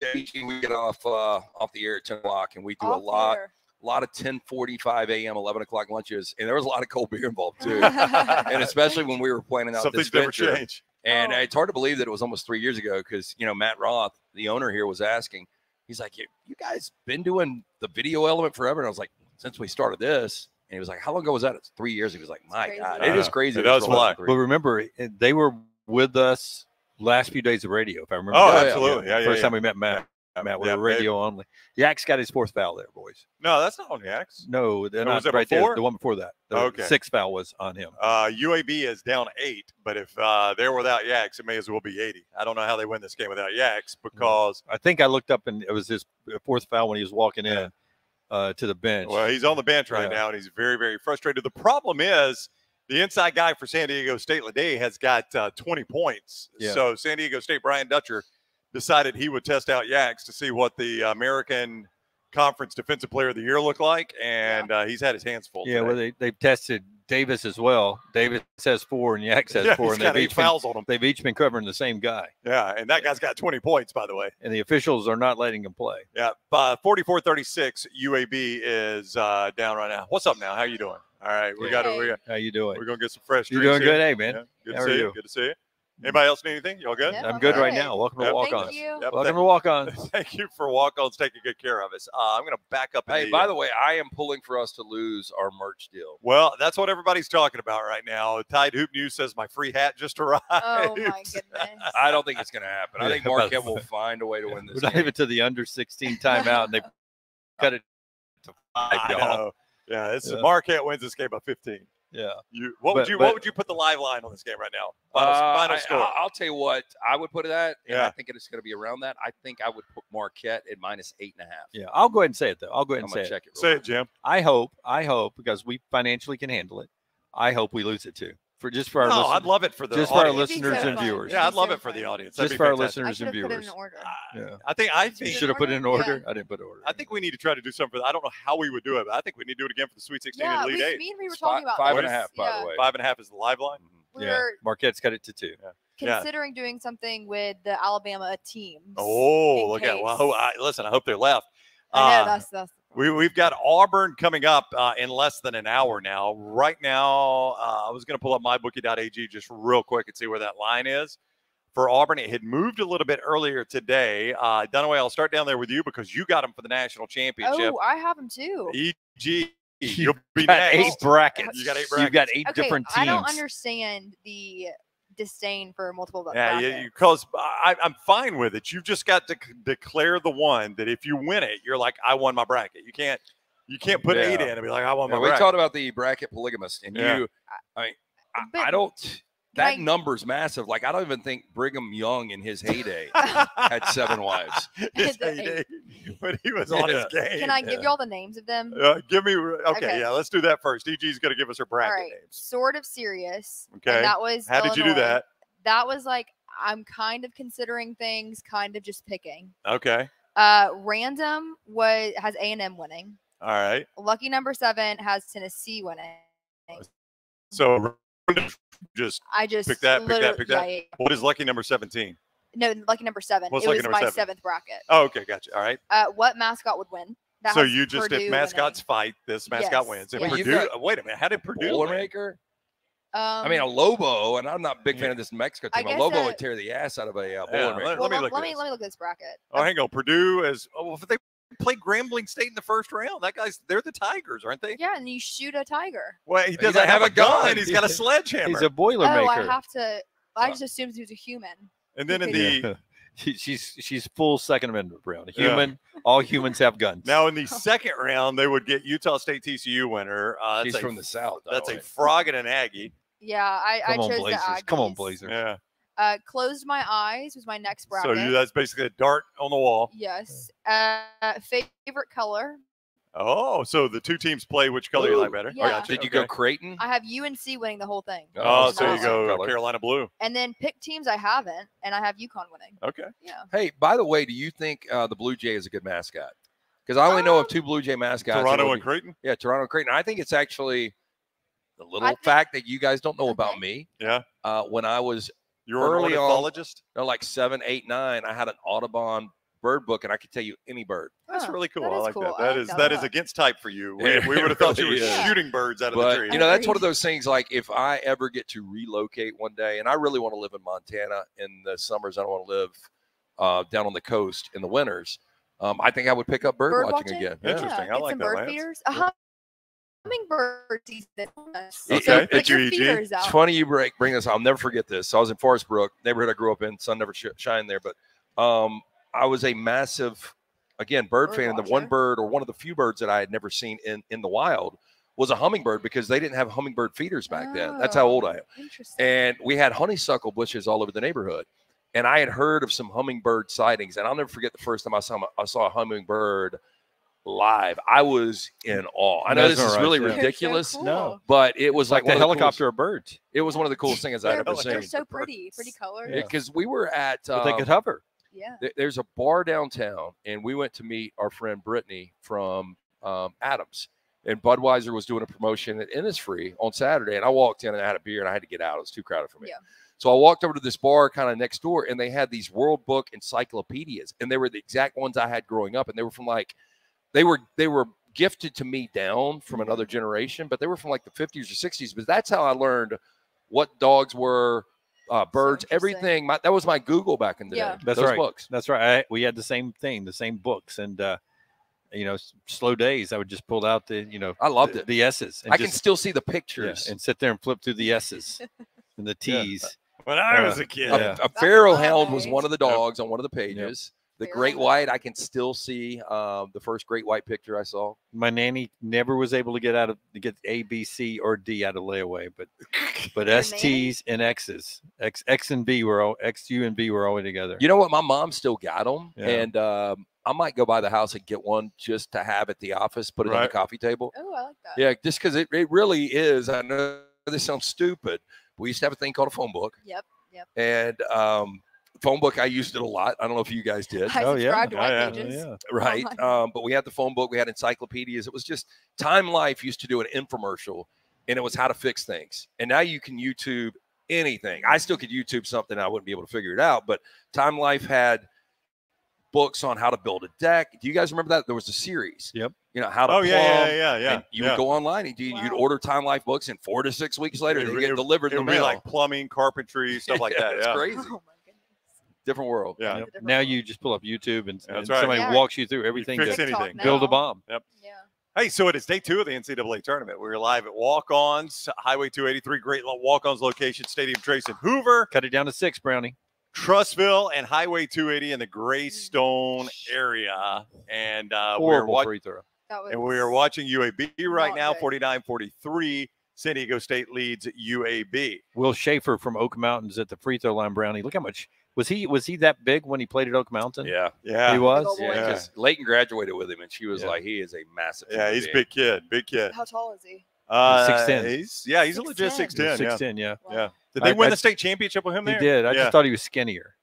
Yeah, we get off uh, off the air at ten o'clock, and we do a lot air. a lot of 10:45 a.m., 11 o'clock lunches, and there was a lot of cold beer involved too. [LAUGHS] and especially when we were planning out Something's this never venture. Changed. And Oh. it's hard to believe that it was almost three years ago because you know Matt Roth, the owner here, was asking. He's like, you, you guys been doing the video element forever? And I was like, since we started this. And he was like, how long ago was that? It's three years. He was like, my. God, I it is crazy. It that it's does rolling fly. But remember, eh, they were with us last few days of radio. If I remember. Oh, correctly. absolutely. Yeah, yeah, First yeah. time we met Matt. Matt, we Yeah, were radio only. Yak's got his fourth foul there, boys. No, that's not on X. No, they're not was it right before? there. The one before that. The Okay. sixth foul was on him. Uh, UAB is down eight, but if uh, they're without Yaks, it may as well be 80. I don't know how they win this game without Yaks because, I think I looked up and it was his fourth foul when he was walking Yeah. in uh, to the bench. well, he's on the bench right Yeah. now and he's very, very frustrated. The problem is the inside guy for San Diego State, LeDee, has got uh, 20 points. So San Diego State, Brian Dutcher, decided he would test out Yaks to see what the American Conference Defensive Player of the Year looked like, and uh, he's had his hands full. yeah, today. well, they they've tested Davis as well. Davis says four and Yak says [LAUGHS] yeah, four, and they've eight each, been, fouls on them. they've each been covering the same guy. Yeah, and that guy's got 20 points, by the way. And the officials are not letting him play. Yeah, uh, 44-36, UAB is uh, down right now. What's up now? How you doing? All right, we got to we got, How you doing? we're gonna get some fresh. You're drinks doing good, hey man. Yeah, good How to see you. you? Good to see you. Anybody else need anything? Y'all good? Yep, I'm I'm good right good. now. Welcome Yep. to Walk Thank Ons. you. Yep, Welcome to Walk Ons. [LAUGHS] Thank you for walk-ons taking good care of us. Uh, I'm gonna back up. Hey, the, by uh, the way, I am pulling for us to lose our merch deal. well, that's what everybody's talking about right now. Tide Hoop News says my free hat just arrived. Oh my [LAUGHS] goodness. I don't think it's going to happen. I think Marquette will find a way to win this. We're this not game. even to the under 16 timeout, and they [LAUGHS] cut it to five. Y'all. Yeah, this Yeah. is Marquette wins this game by 15. Yeah. You what would you but- what would you put the live line on this game right now? Final, Uh, final I, score. will tell you what, I would put it at, and Yeah. I think it's going to be around that. I think I would put Marquette at minus eight and a half. Yeah. I'll go ahead and say it, though. I'll go ahead I'm and say to it. check it. real Say it. Jim. I hope, I hope, because we financially can handle it. I hope we lose it too. For just for our No, listeners. I'd love it for the just for our audience. It'd be listeners so and fun. viewers. Yeah, I'd love so it for the audience. That'd Just for our fantastic. I listeners and have put it in viewers. Yeah. I think I You You should have put it in order? order. I didn't put it order. I think we need to try to do something. For, that. I don't know how we would do it, but I think we need to do it again for the Sweet 16 Yeah, and we, Elite Eight. me and we were talking about five and a this. half, by the way. Five and a half is the live line. We yeah. were Marquette's got it to two. Yeah. considering doing something with the Alabama team. Oh, in look at well. I I, listen, I hope they're left. I know Uh, that's that's. We, we've got Auburn coming up uh, in less than an hour now. Right now, uh, I was going to pull up mybookie.ag just real quick and see where that line is. For Auburn, it had moved a little bit earlier today. Uh, Dunaway, I'll start down there with you because you got them for the national championship. Oh, I have them too. EG, you'll be got next. eight brackets. You got eight You've got eight Okay, different teams. I don't understand the disdain for multiple bu- Yeah, brackets. because I, I'm fine with it. You've just got to c- declare the one that if you win it, you're like, I won my bracket. You can't, you can't put eight Yeah. in and be like, I won Yeah, my we bracket. talked about the bracket polygamist, and Yeah. you, I mean, I, But I don't. Can That I- number's massive. Like I don't even think Brigham Young in his heyday had [LAUGHS] seven wives. [LAUGHS] His heyday when he was on his game. Can I give y'all the names of them? Uh, give me okay, Okay. yeah. Let's do that first. DG's going to give us her All bracket right, names. sort of serious. and Okay. that was. How did you do that? That was like I'm kind of considering things, kind of just picking. Okay, Uh, random was has A and M winning. all right. Lucky number seven has Tennessee winning. So just I just Pick that, pick that, pick that. yeah, yeah, what is lucky number seventeen? No, lucky number seven. What's it lucky was my seven? seventh bracket. Oh, okay, gotcha. All right. Uh, what mascot would win? That so you just Purdue if mascots winning. fight, this mascot Yes, wins. If yes. You've Purdue, got wait a minute, how did Purdue? win? Boilermaker. Um, I mean, a Lobo, and I'm not a big fan of this Mexico team. A Lobo that- would tear the ass out of a uh, Yeah, Boilermaker. let- well, me let, look let me let me look at this bracket. Oh, hang on. Purdue is. Oh, well, if they play Grambling State in the first round, that guy's they're the Tigers, aren't they? Yeah, and you shoot a tiger. Well, he He doesn't doesn't have, have a a gun. gun. He's got a [LAUGHS] sledgehammer. He's a Oh, Boilermaker. I have to. I Uh, just assumed he was a human. and then in the [LAUGHS] Yeah. She's she's full Second Amendment, Brown. Yeah. Human. All humans have guns. now in the [LAUGHS] second round, they would get Utah State TCU winner. Uh, She's a- from the South. That's the a way. frog and an Aggie. Yeah, I, I Come on, chose Blazers. the Aggies. Come on, Blazer. Yeah. Uh, closed my eyes was my next So bracket. you, that's basically a dart on the wall. yes. Uh, favorite color. Oh, so the two teams play which color you like better? Yeah. Gotcha, Did you okay. go Creighton? I have UNC winning the whole thing. Oh, it's so you go color. Carolina blue. And then pick teams I haven't, and I have UConn winning. Okay. Yeah. Hey, by the way, do you think uh, the Blue Jay is a good mascot? Because I only know Um, of two Blue Jay mascots. Toronto it'll and be- Creighton. Yeah, Toronto and Creighton. I think it's actually the little think- fact that you guys don't know about me. Yeah. Uh, when I was You're an Early on- ornithologist. you know, like seven, eight, nine, I had an Audubon bird book, and I could tell you any bird. That's really cool. that I like cool. that. I that like is that, that is against type for you. [LAUGHS] We, Yeah, we would have thought you were really is. shooting birds out of But the tree. you know, that's one of those things. Like if I ever get to relocate one day, and I really want to live in Montana in the summers, I don't want to live uh, down on the coast in the winters. um, I think I would pick up bird, Bird watching, watching? again. Yeah. Interesting. I get like some that, bird Lance. feeders. A hummingbird season. So Okay. put your UEG? feeders It's out. funny you break, bring this. I'll never forget this. So I was in Forest Brook, neighborhood I grew up in. Sun never sh- shined there, but um, I was a massive, again, bird, Bird fan. And the one bird, or one of the few birds that I had never seen in in the wild, was a hummingbird because they didn't have hummingbird feeders back then. That's how old I am. Oh, Interesting. And we had honeysuckle bushes all over the neighborhood. And I had heard of some hummingbird sightings, and I'll never forget the first time I saw I saw a hummingbird live. I was in awe. I know this is Mesmerized, really yeah. They're so ridiculous, cool. No. but it was like, like, the the helicopter coolest- of birds. it was one of the coolest things I've They're, ever they're so pretty, pretty colors. Yeah. Because we were at But they um, could hover. Yeah. th- there's a bar downtown, and we went to meet our friend Brittany from um, Adams. And Budweiser was doing a promotion at Innisfree on Saturday, and I walked in and I had a beer, and I had to get out. It was too crowded for me. Yeah. So I walked over to this bar kind of next door, and they had these World Book encyclopedias, and they were the exact ones I had growing up, and they were from like, they were they were gifted to me down from another generation, but they were from like the 50s or 60s. But that's how I learned what dogs were, uh, birds, interesting. everything. My, that was my Google back in the Yeah. day. That's those right. books. That's right. I, we had the same thing, the same books, and uh, you know, slow days. I would just pull out the, you know, I loved the, it. the S's. And I can still see the yeah, pictures. and sit there and flip through the S's [LAUGHS] and the Yeah. T's. When I Uh, was a kid, a, Yeah. a feral hound was one of the dogs on one of the pages. The great white, I can still see um, the first great white picture I saw. My nanny never was able to get out of to get A, B, C, or D out of layaway, but [LAUGHS] but Your S, nanny? T's, and X's, X, X and B were all X, U, and B were always together. You know what? My mom still got them, Yeah. and um, I might go by the house and get one just to have at the office, put it on the coffee table. Oh, I like that. Yeah, just because it, it really is. I know this sounds stupid. We used to have a thing called a phone book, Yep. Yep. and um, phone book I used it a lot. I don't know if you guys did. I Oh, yeah. to Oh, yeah. Pages. yeah. right? my Um, but we had the phone book, we had encyclopedias. It was just Time Life used to do an infomercial, and it was how to fix things. And now you can YouTube anything. I still could YouTube something, I wouldn't be able to figure it out. But Time Life had books on how to build a deck. Do you guys remember that? There was a series. Yep. You know how to oh plumb. yeah, yeah, yeah, yeah. And you yeah. would go online and you, you'd order Time Life books, and four to six weeks later, It they get it- delivered It in would the be mail. like plumbing, carpentry, stuff like [LAUGHS] that. It's Yeah, crazy. Oh my goodness. Different world. yeah. Yep. Different Now world. you just pull up YouTube and, That's and right. somebody Yeah. walks you through everything fix to anything. build a now. bomb. Yeah. Hey, so it is day two of the NCAA tournament. We're live at Walk-Ons, Highway 283, great Walk-Ons location, Stadium Trace in Hoover, Cut it down to six, Brownie. Trussville, and Highway 280 in the Greystone area. And uh, we're watching. free throw. That was And we are watching UAB right now, good. 49 43. San Diego State leads UAB. Will Schaefer from Oak Mountains at the free throw line, Brownie. Look how much was he was he that big when he played at Oak Mountain? Yeah. Yeah. He was. Yeah. Yeah. Because Leighton graduated with him, and she was Yeah. like, he is a massive. Yeah, he's a big kid. Big kid. How tall is he? Uh, 6'10". He's, yeah, he's a legit 6'10". 6'10. Yeah. Yeah. Wow. Yeah. Did they I- win I- the state championship with him He there? did. I yeah. just thought he was skinnier.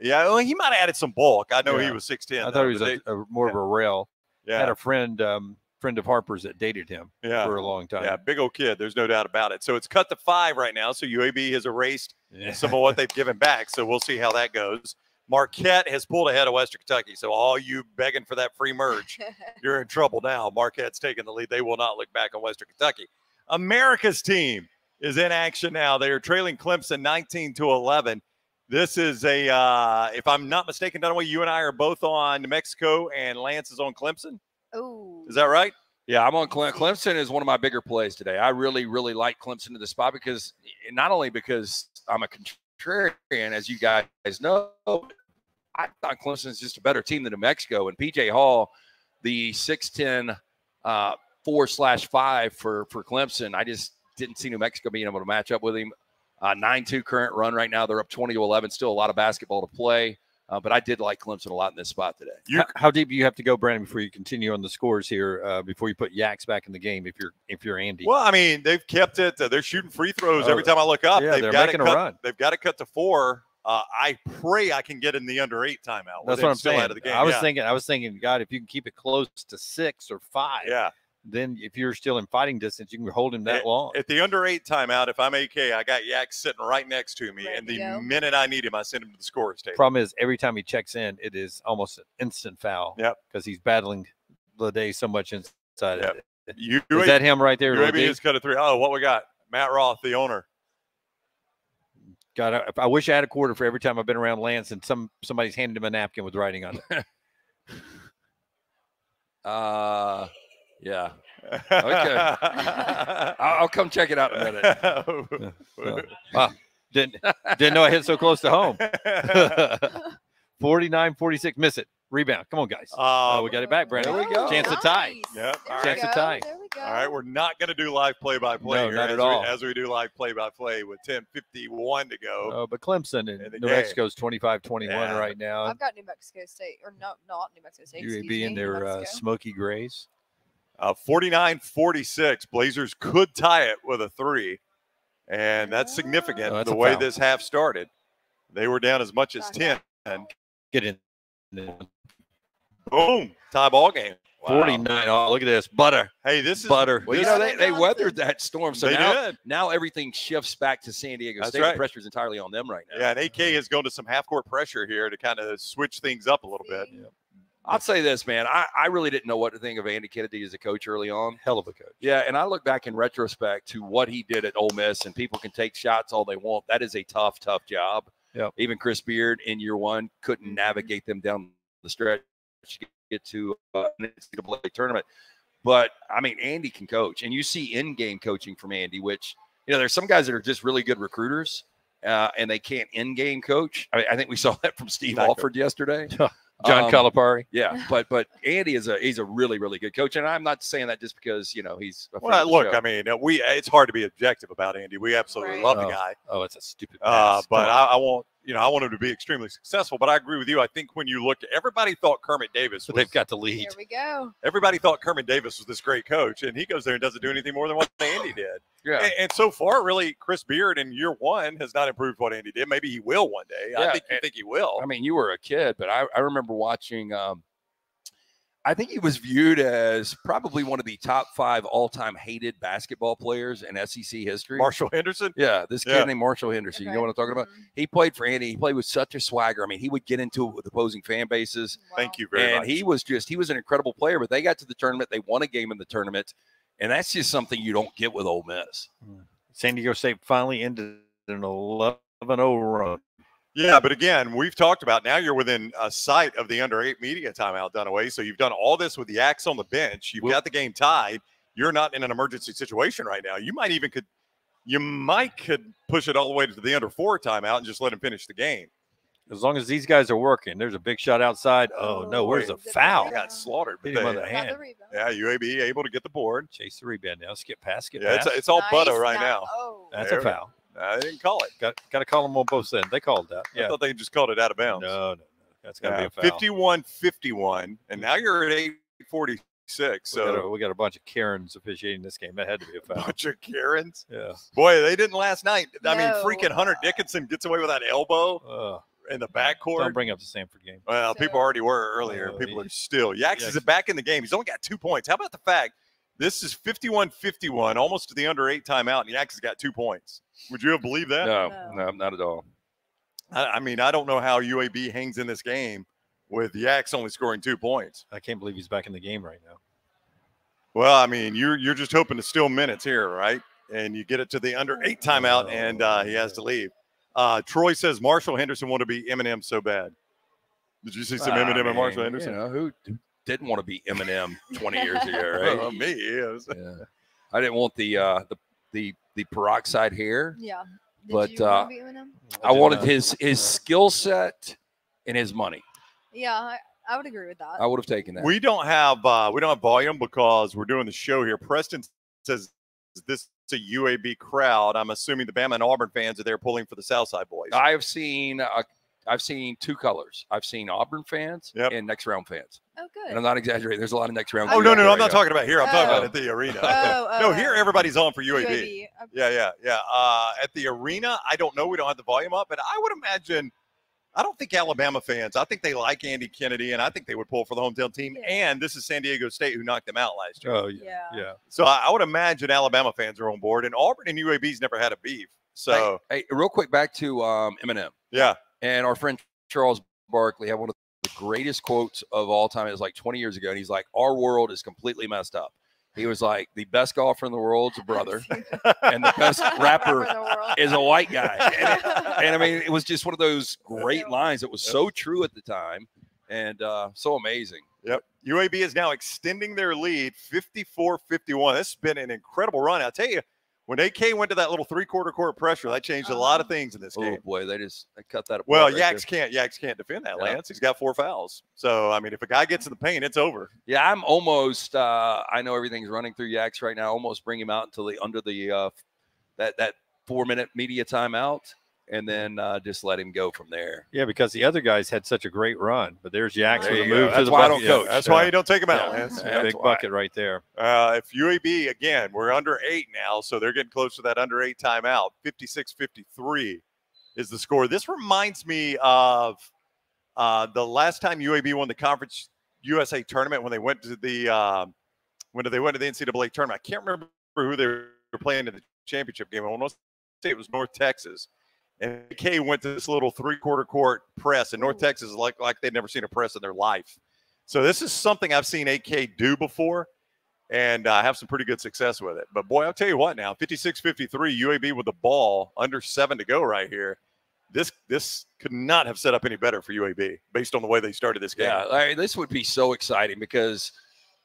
yeah. Well, he might have added some bulk. I know he was 6'10. I though, thought he was but a, a more of a rail. they- I had a friend, um, friend of Harper's that dated him Yeah. for a long time. Yeah. Big old kid. There's no doubt about it. So it's cut to five right now. So UAB has erased Yeah. some of what they've given back. So we'll see how that goes. Marquette has pulled ahead of Western Kentucky. So all you begging for that free merge, [LAUGHS] you're in trouble now. Marquette's taking the lead. They will not look back on Western Kentucky. America's team is in action now. They are trailing Clemson 19 to 11. This is a, uh, if I'm not mistaken, Dunaway, you and I are both on New Mexico, and Lance is on Clemson. Oh. Is that right? Yeah, I'm on Cle- Clemson is one of my bigger plays today. I really, really like Clemson to the spot because not only because I'm a contrarian, as you guys know, I thought Clemson is just a better team than New Mexico. And PJ Hall, the 6'10 uh, four slash five for for Clemson, I just didn't see New Mexico being able to match up with him. Uh, 9-2 current run right now. They're up 20 to 11. Still a lot of basketball to play. Uh, but I did like Clemson a lot in this spot today. You, how, how deep do you have to go, Brandon, before you continue on the scores here? Uh, before you put Yaks back in the game, if you're if you're Andy. well, I mean, they've kept it. Uh, they're shooting free throws Oh, every time I look up. yeah, they've they're got making it a cut, run. They've got to cut to four. Uh, I pray I can get in the under eight timeout. That's what I'm still saying. Out of the game. I was yeah. thinking, I was thinking, God, if you can keep it close to six or five, yeah. Then if you're still in fighting distance, you can hold him that At- long. At the under eight timeout, if I'm AK, I got Yak sitting right next to me, Ready and the go. minute I need him, I send him to the scorer's table. Problem is, every time he checks in, it is almost an instant foul. Yep. Because he's battling LeDee so much inside. Yep. it. You, Is that him right there? UAB LeDee? has cut a three. Oh, what we got? Matt Roth, the owner. God, I, I wish I had a quarter for every time I've been around Lance and some somebody's handed him a napkin with writing on it. [LAUGHS] Uh, yeah. Okay. [LAUGHS] I'll, I'll come check it out in a minute. [LAUGHS] Wow. Didn't didn't know I hit so close to home. [LAUGHS] 49 46. Miss it. Rebound. Come on, guys. Uh, Oh, we got it back, Brandon. There we go. Chance to tie. Yep. There Chance to tie. There we go. All right, we're not going to do live play-by-play No, here not as at we- all. as we do live play-by-play with 10:51 to go. Oh, but Clemson and New game. Mexico's 25 21 Yeah. right now. I've got New Mexico State, or no, not New Mexico State. excuse UAB in their uh, smoky grays. Uh, 49-46. Blazers could tie it with a three, and that's significant Oh, that's the way foul. this half started. They were down as much as Back 10. Get in. Boom, tie ball game. Wow. 49. Oh, look at this. Butter. Hey, this is Butter. Well, you know, they, they weathered that storm. So They now, did. now everything shifts back to San Diego That's State. right. The pressure is entirely on them right now. Yeah, and AK has gone to some half court pressure here to kind of switch things up a little bit. See? I'll say this, man. I, I really didn't know what to think of Andy Kennedy as a coach early on. Hell of a coach. Yeah, and I look back in retrospect to what he did at Ole Miss, and people can take shots all they want. That is a tough, tough job. Yep. Even Chris Beard in year one couldn't Mhm. navigate them down the stretch to get to uh, an NCAA tournament. But I mean, Andy can coach, and you see in-game coaching from Andy, which you know, there's some guys that are just really good recruiters, uh, and they can't in-game coach. I, I think we saw [LAUGHS] that from Steve Alford yesterday. [LAUGHS] John Um, Calipari. yeah, but but Andy is a he's a really really good coach, and I'm not saying that just because you know he's a Well, look, show. I mean, uh, we it's hard to be objective about Andy. We absolutely Right. love the Oh, guy. Oh, it's a stupid Uh, but Come I, on. I want you know I want him to be extremely successful. But I agree with you. I think when you look, everybody thought Kermit Davis. Was, they've got the lead. Here we go. everybody thought Kermit Davis was this great coach, and he goes there and doesn't do anything more than what Andy did. yeah. And, and so far, really, Chris Beard in year one has not improved what Andy did. Maybe he will one day. I Yeah, think you and- think he will. I mean, you were a kid, but I, I remember watching. Um, I think he was viewed as probably one of the top five all-time hated basketball players in SEC history. Marshall Henderson. yeah, this kid Yeah. named Marshall Henderson. You know what I'm talking about? Mhm. He played for Andy. He played with such a swagger. I mean, he would get into it with opposing fan bases. Thank you very and much. he was just he was an incredible player. But they got to the tournament, they won a game in the tournament, and that's just something you don't get with Ole Miss. San Diego State finally ended an 11 0 run. Yeah, but again, we've talked about now you're within a sight of the under eight media timeout Dunaway. So you've done all this with the axe on the bench. You've Well- got the game tied. You're not in an emergency situation right now. You might even could, you might could push it all the way to the under four timeout and just let him finish the game. As long as these guys are working, there's a big shot outside. Oh, no, where's the foul? Got slaughtered. But Hit him on the Got hand. the yeah, UAB able to get the board. Chase the rebound now. Skip pass, skip Yeah, it's, pass. it's all butter right nice. now. Oh, That's There a foul. I didn't call it. Got got to call them on both ends. They called that. I thought they just called it out of bounds. No, no, no. That's got to Yeah, be a foul. 51 51. And now you're at 846. we, got So a, we got a bunch of Karens officiating this game. That had to be a foul. bunch of Karens. Yeah. Boy, they didn't last night. I mean, freaking Hunter Dickinson gets away with that elbow Uh, in the backcourt. don't backcourt. bring up the Samford game. Well, people already were earlier. Oh, people he- are still. Yax is back in the game. He's only got two points. How about the fact this is 51 51, almost to the under eight timeout, and Yax has got two points? Would you have believed that? No, No. no, not at all. I, I mean, I don't know how UAB hangs in this game with Yax only scoring two points. I can't believe he's back in the game right now. Well, I mean, you're you're just hoping to steal minutes here, right? And you get it to the under eight timeout, and uh, he has to leave. Uh, Troy says Marshall Henderson wanted to be Eminem so bad. Did you see some I Eminem mean, and Marshall Henderson? You know, who who didn't want to be Eminem 20 years ago, Well, right? me, yes. yeah. I didn't want the uh the the the peroxide hair. yeah. Did But, you wanna uh, be with? I wanted not. his his skill set and his money. Yeah, I, I would agree with that. I would have taken that. We don't have uh, we don't have volume because we're doing the show here. Preston says this is a UAB crowd. I'm assuming the Bama and Auburn fans are there pulling for the Southside boys. I have seen uh, I've seen two colors. I've seen Auburn fans Yep. and next round fans. oh, good. And I'm not exaggerating. There's a lot of next round. oh no, no, no! I'm not talking about here. I'm talking Oh. about at the arena. Oh, oh, [LAUGHS] no, here oh. everybody's on for UAB. UAB. Yeah, yeah, yeah. Uh, at the arena, I don't know. We don't have the volume up, but I would imagine. I don't think Alabama fans. I think they like Andy Kennedy, and I think they would pull for the hometown team. Yeah. And this is San Diego State who knocked them out last year. Oh, yeah. Yeah. Yeah. So I, I would imagine Alabama fans are on board, and Auburn and UAB's never had a beef. So Hey, real quick back to um, Eminem yeah, and our friend Charles Barkley had one of the greatest quotes of all time. It was like 20 years ago, and he's like, "Our world is completely messed up." He was like, "The best golfer in the world's a [LAUGHS] brother, and the best [LAUGHS] rapper the is a white guy." And, it- and I mean, it was just one of those [LAUGHS] great lines that was so true at the time. and uh, so amazing. Yep. UAB is now extending their lead 54 51. This has been an incredible run. I'll tell you, when AK went to that little three quarter court pressure, that changed a lot of things in this game. Oh boy, they just they cut that. Well, right Yaks there. can't Yaks can't defend that, Yeah. Lance. He's got four fouls. So I mean, if a guy gets in the paint, it's over. Yeah, I'm almost. Uh, I know everything's running through Yaks right now. Almost bring him out until the under the uh, that that four minute media timeout, and then uh, just let him go from there. Yeah, because the other guys had such a great run, but there's Yaks There with a move to That's the why I don't coach. That's Yeah. why you don't take him out, Yeah. Lance. Yeah. Yeah, big why. bucket right there. Uh, if UAB, again, we're under eight now, so they're getting close to that under eight timeout. 56 53 is the score. This reminds me of uh, the last time UAB won the Conference USA tournament when they went to the um, when they went to the NCAA tournament. I can't remember who they were playing in the championship game. I want to say it was North Texas. And K went to this little three quarter court press, and North. Texas is like like they'd never seen a press in their life. So this is something I've seen AK do before and uh, have some pretty good success with it. But boy, I'll tell you what now, 56-53 UAB with the ball under 7 to go right here. This this could not have set up any better for UAB based on the way they started this game. Yeah, Larry, this would be so exciting because,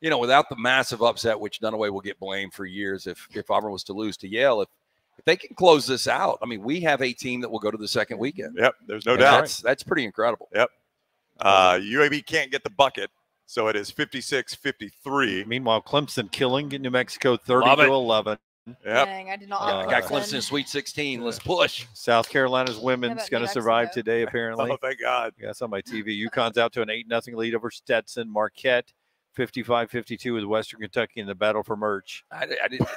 you know, without the massive upset, which Dunaway will get blamed for years if if Auburn was to lose to Yale, if if they can close this out, I mean, we have a team that will go to the second weekend. Yep, there's no And doubt. That's that's pretty incredible. Uh, UAB can't get the bucket, so it is 56-53. Meanwhile, Clemson killing New Mexico 30 to 11. Yep. Dang, I did not. Uh, I got Clemson. Clemson Sweet 16. Let's push. South Carolina's women's going to survive today, [LAUGHS] apparently. Oh, thank God. Yeah, it's on my TV. UConn's out to an 8 nothing lead over Stetson. Marquette 55 52 with Western Kentucky in the battle for merch. I, I didn't,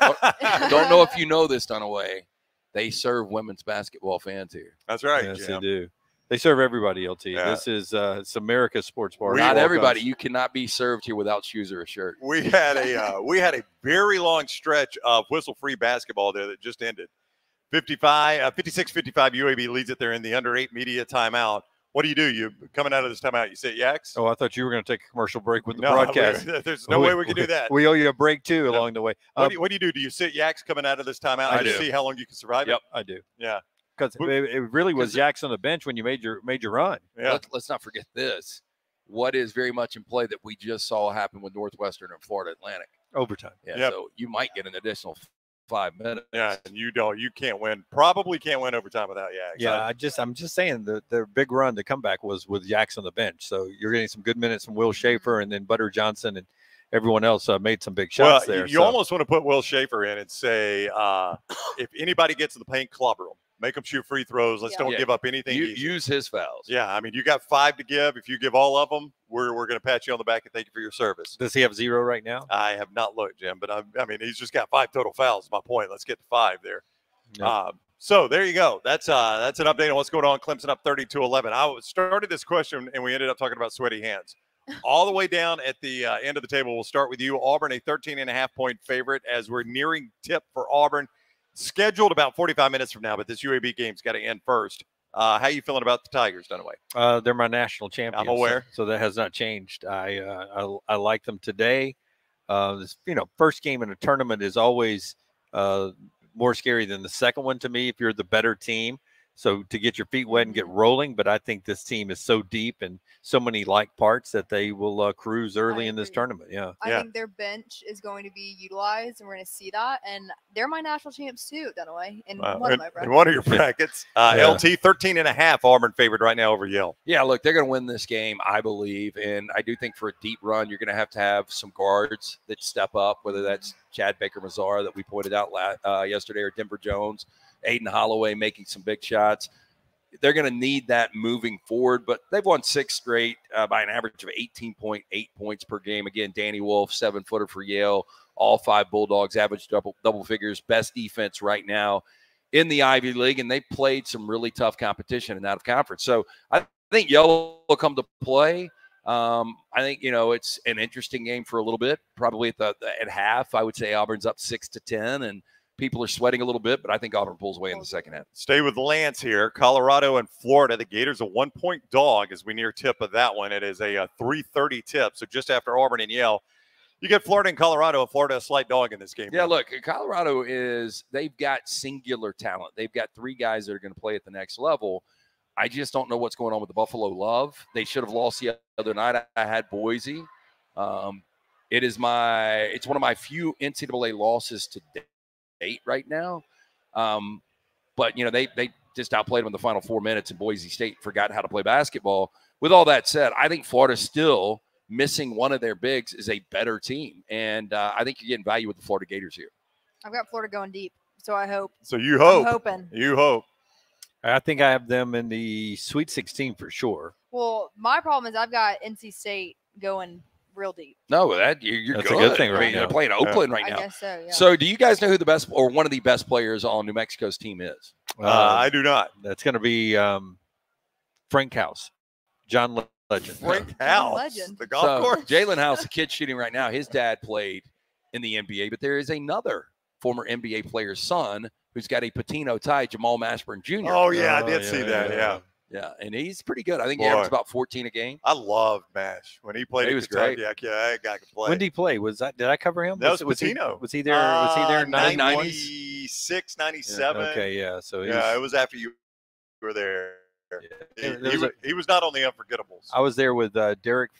don't know if you know this, Dunaway. They serve women's basketball fans here. That's right, yes, Jim. they do. They serve everybody, LT. Yeah. This is uh, it's America's sports bar. We- Not Walk-ons. everybody. You cannot be served here without shoes or a shirt. we had a uh, we had a very long stretch of whistle free basketball there that just ended 55 uh, 56 55 uab leads it there in the under eight media timeout what do you do you coming out of this timeout you sit yaks Oh, I thought you were going to take a commercial break with the No, broadcast. [LAUGHS] [LAUGHS] we- there's no way we can do that [LAUGHS] We owe you a break too No. along the way. what, Uh, do you, what do you do do you sit yaks coming out of this timeout I and just do. see how long you can survive Yep. I do yeah because it, it really was Jackson on the bench when you made your made your run. yeah Let, let's not forget this. What is very much in play that we just saw happen with Northwestern and Florida Atlantic. Overtime. Yeah, Yep. so you might get an additional f- five minutes. yeah and you don't you can't win probably can't win overtime without yaks Yeah, I- I just I'm just saying the the big run, the comeback was with Jackson on the bench. So you're getting some good minutes from Will Schaefer and then Butter Johnson and everyone else uh, made some big well, shots there. you so- almost want to put Will Schaefer in and say, uh, if anybody gets in the paint, clobber them. Make them shoot free throws. Let's Yeah. don't Yeah. give up anything. You, use his fouls. Yeah, I mean, you got five to give. If you give all of them, we're, we're going to pat you on the back and thank you for your service. Does he have zero right now? I have not looked, Jim, but I, I mean, he's just got five total fouls. My point. Let's get to five there. No. Um, so there you go. That's uh, that's an update on what's going on. Clemson up 32 11. I started this question and we ended up talking about sweaty hands. [LAUGHS] All the way down at the uh, end of the table, we'll start with you. Auburn, a 13 and a half point favorite as we're nearing tip for Auburn. Scheduled about 45 minutes from now, but this UAB game's got to end first. Uh, how you feeling about the Tigers, Dunaway? Uh, they're my national champions. so- aware. So, that has not changed. I uh, I, I like them today. Uh, this, you know, first game in a tournament is always uh, more scary than the second one to me if you're the better team. So to get your feet wet and get rolling, but I think this team is so deep and so many like parts that they will uh, cruise early in this tournament. Yeah. I Yeah. think their bench is going to be utilized, and we're going to see that. And they're my national champs too, Dunaway, in Uh, one in, of my in brackets. one of your [LAUGHS] brackets. Uh, Yeah. LT 13 and a half Auburn favored right now over Yale. Yeah, look, they're going to win this game, I believe. And I do think for a deep run, you're going to have to have some guards that step up, whether that's Chad Baker Mazara that we pointed out la- uh, yesterday or Denver Jones, Aden Holloway making some big shots. They're going to need that moving forward, but they've won six straight uh, by an average of 18.8 points per game. Again, Danny Wolf, seven footer for Yale. All five Bulldogs average double double figures. Best defense right now in the Ivy League, and they played some really tough competition in out of conference. So I think Yale will come to play. Um, I think you know it's an interesting game for a little bit. Probably at the at half, I would say Auburn's up six to ten, and people are sweating a little bit. But I think Auburn pulls away in the second half. Stay with Lance here. Colorado and Florida. The Gators a one point dog as we near tip of that one. It is a, uh 3:30 tip, so just after Auburn and Yale. You get Florida and Colorado. Florida a slight dog in this game. Yeah, look, Colorado is they've got singular talent. They've got three guys that are going to play at the next level. I just don't know what's going on with the Buffalo Love. They should have lost the other night. I, I had Boise. Um, it is my it's one of my few NCAA losses to date right now. Um, but you know they they just outplayed them in the final four minutes, and Boise State forgot how to play basketball. With all that said, I think Florida still missing one of their bigs is a better team, and uh, I think you're getting value with the Florida Gators here. I've got Florida going deep, so I hope. So you I'm hope. hoping. You hope. I think I have them in the Sweet 16 for sure. Well, my problem is I've got NC State going real deep. No, that you're, you're That's a good. good thing I right mean, They're playing Oakland right now. I now. guess so. Yeah. So, do you guys know who the best or one of the best players on New Mexico's team is? Uh, I do not. that's going to be um, Frank House, John Legend. Frank House, legend. the golf So, course. Jalen House, [LAUGHS] the kid shooting right now, his dad played in the NBA, but there is another former NBA player's son who's got a Pitino tie, Jamal Mashburn Jr. Oh yeah, I Oh, did see that. Yeah. yeah, and he's pretty good. I think he Boy. averages about 14 a game. I loved Mash when he played. He was Kentucky. great. I, yeah, that guy could play. When did he play? Was that did I cover him? That was was he, Pitino. was he there? was he there Uh, in 96, 97. Okay, yeah. So he Yeah, was- it was after you were there. yeah. He, There- was a- he was not on the unforgettables. I was there with uh, Derek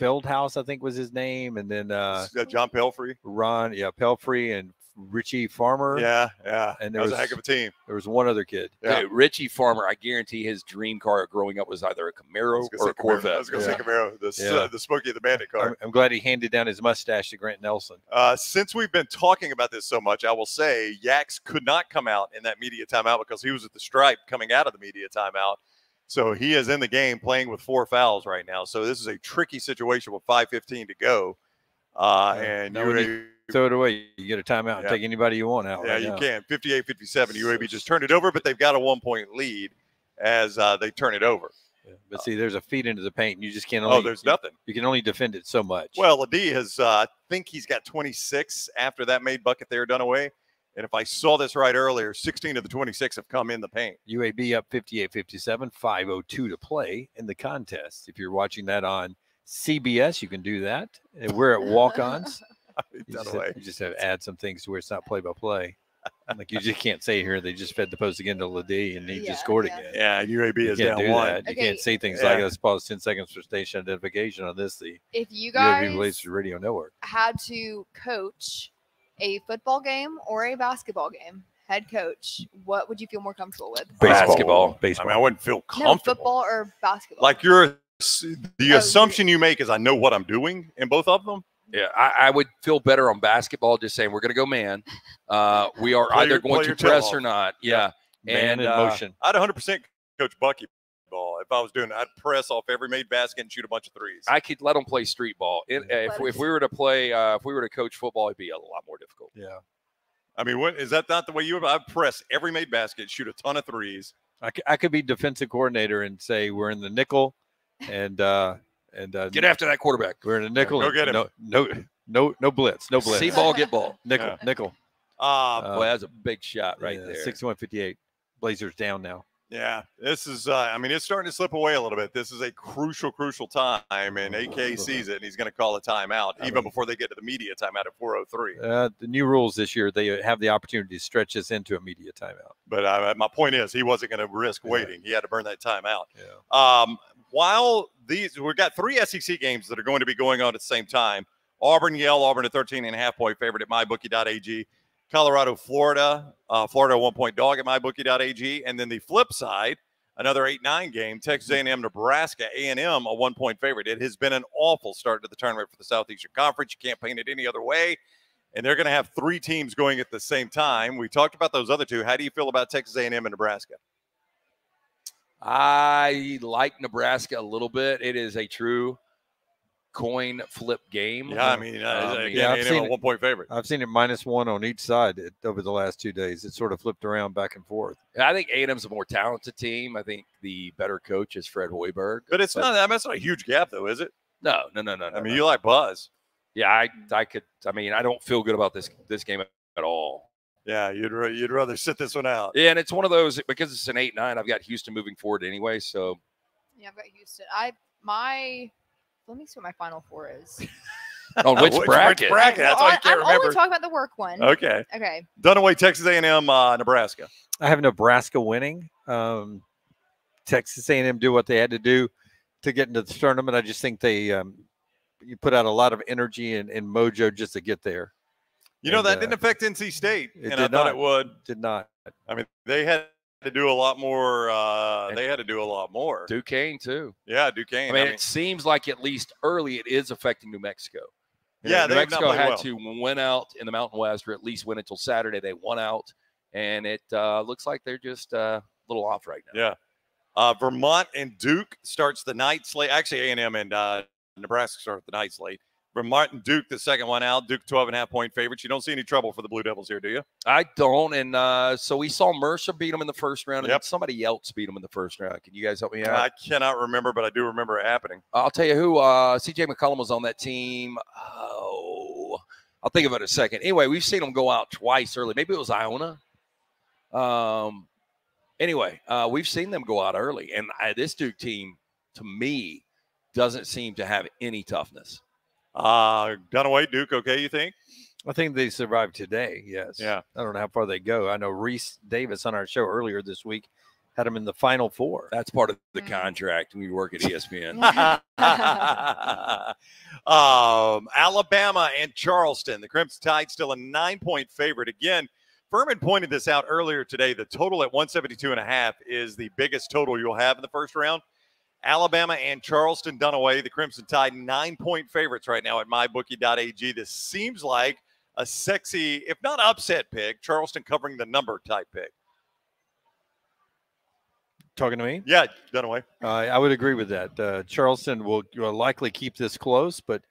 Feldhaus, I think was his name, and then uh, Uh, John Pelphrey. Ron, yeah, Pelphrey and Richie Farmer. Yeah, yeah. And And there that was, a heck of a team. There was one other kid. Yeah. Dude, Richie Farmer, I guarantee his dream car growing up was either a Camaro or say a Camaro. Corvette. I was going to Yeah. say Camaro, the, s- Yeah. the Smokey the Bandit car. I'm, I'm glad he handed down his mustache to Grant Nelson. Uh, since we've been talking about this so much, I will say Yax could not come out in that media timeout because he was at the stripe coming out of the media timeout. So he is in the game playing with four fouls right now. So this is a tricky situation with 5:15 to go. Uh, Yeah. and No, when UAB, Throw it away. You get a timeout and take anybody you want out. yeah, right you now. can 58-57. UAB just turned it over, but they've got a one point lead as uh, they turn it over. Yeah. But see, there's a feed into the paint. and You just can't. Only, Oh, there's you, nothing. you can only defend it so much. Well, Adi has, uh, I think he's got 26 after that made bucket there Dunaway. And if I saw this right earlier, 16 of the 26 have come in the paint. UAB up 58 57, 502 to play in the contest. If you're watching that on CBS, you can do that. We're at [LAUGHS] walk ons. [LAUGHS] You, just have- you just have to add some things to where it's not play by play. Like you just can't say here they just fed the post again to LeDee and he Yeah, just scored yeah. again. Yeah, UAB You is can't down do one. that. You Okay. can't say things like Yeah. let's pause 10 seconds for station identification on this. The if you UAB guys Radio Network. had to coach a football game or a basketball game, head coach, what would you feel more comfortable with? Basketball. I Baseball. mean, I wouldn't feel No, comfortable. football or basketball. Like you're the Oh, assumption you make is I know what I'm doing in both of them. Yeah, I, I would feel better on basketball just saying we're going to go man. Uh, [LAUGHS] we are Play either your- going to press off. or not. Yeah. Man and, in uh, motion. I'd 100% coach Bucky ball if I was doing. it. I'd press off every made basket and shoot a bunch of threes. I could let them play street ball. It, if, if we were to play, uh, if we were to coach football, it'd be a lot more difficult. Yeah. I mean, what is that not the way you? Have? I'd press every made basket, shoot a ton of threes. I could, I could be defensive coordinator and say we're in the nickel and uh and uh Get after that quarterback. we're in a nickel. Go get him. No no no no blitz. No blitz. See ball, get ball. [LAUGHS] Nickel, Yeah. nickel. Uh, Uh, Boy, that's a big shot right there. 61 58. Blazers down now. Yeah, this is. Uh, I mean, it's starting to slip away a little bit. This is a crucial, crucial time, and AK sees it, and he's going to call a timeout I even mean- before they get to the media timeout at 4:03. Uh, the new rules this year, they have the opportunity to stretch this into a media timeout. But uh, my point is, he wasn't going to risk Yeah. waiting. He had to burn that timeout. Yeah. Um, while these, we've got three SEC games that are going to be going on at the same time. Auburn, Yale, Auburn a 13 and a half point favorite at mybookie.ag. Colorado, Florida, uh, Florida one point dog at mybookie.ag. And then the flip side, another 8-9 game, Texas A&M, Nebraska, A&M a one point favorite. It has been an awful start to the tournament for the Southeastern Conference. You can't paint it any other way. And they're going to have three teams going at the same time. We talked about those other two. How do you feel about Texas A&M and Nebraska? I like Nebraska a little bit. It is a true coin flip game. Yeah, I mean, uh, I again, mean, yeah, I've A&M seen a it. one point favorite. I've seen it minus one on each side it, over the last two days. It sort of flipped around back and forth. I think A&M's a more talented team. I think the better coach is Fred Hoiberg. But it's not I mean, that's not a huge gap though, is it? No, no, no, no. no I mean, no. you like Buzz. yeah, I, I could. I mean, I don't feel good about this this game at all. Yeah, you'd ra- you'd rather sit this one out. Yeah, and it's one of those because it's an eight nine. I've got Houston moving forward anyway. So yeah, I've got Houston. I my let me see what my final four is. [LAUGHS] on which Which- [LAUGHS] which bracket? bracket? That's why Well, you can't I'm remember. only talking about the work one. Okay, Okay. Dunaway, Texas A&M, uh, Nebraska. I have Nebraska winning. Um, Texas A&M do what they had to do to get into the tournament. I just think they um, you put out a lot of energy and, and mojo just to get there. You know And, that uh, didn't affect NC State, it and I thought not. it would. Did not. I mean, they had to do a lot more. Uh, they had to do a lot more. Duquesne too. Yeah, Duquesne. I mean, it seems like at least early it is affecting New Mexico. You know, Yeah, New they've not Mexico had well. to win out in the Mountain West, or at least win until Saturday. They won out, and it uh, looks like they're just uh, a little off right now. Yeah. Uh, Vermont and Duke starts the night slate. Actually, A and M and uh, Nebraska start the night slate. Vermont Martin Duke, the second one out. Duke 12 and a half point favorites. You don't see any trouble for the Blue Devils here, do you? I don't, and uh, so we saw Mercer beat them in the first round, and Yep. somebody else beat them in the first round. Can you guys help me out? I cannot remember, but I do remember it happening. I'll tell you who. Uh, CJ McCollum was on that team. Oh, I'll think of it a second. Anyway, we've seen them go out twice early. Maybe it was Iona. Um. Anyway, uh, we've seen them go out early, and I, this Duke team, to me, doesn't seem to have any toughness. Uh, Dunaway, Duke, okay, you think? I think they survived today. Yes. Yeah. I don't know how far they go. I know Rece Davis on our show earlier this week had them in the final four. That's part of the Mm. contract when you work at ESPN. [LAUGHS] [LAUGHS] um, Alabama and Charleston. The Crimson Tide still a nine point favorite. Again, Furman pointed this out earlier today. The total at 172 and a half is the biggest total you'll have in the first round. Alabama and Charleston Dunaway. The Crimson Tide nine point favorites right now at mybookie.ag. This seems like a sexy, if not upset pick. Charleston covering the number type pick. Talking to me? Yeah, Dunaway. Uh, I would agree with that. Uh, Charleston will, will likely keep this close, but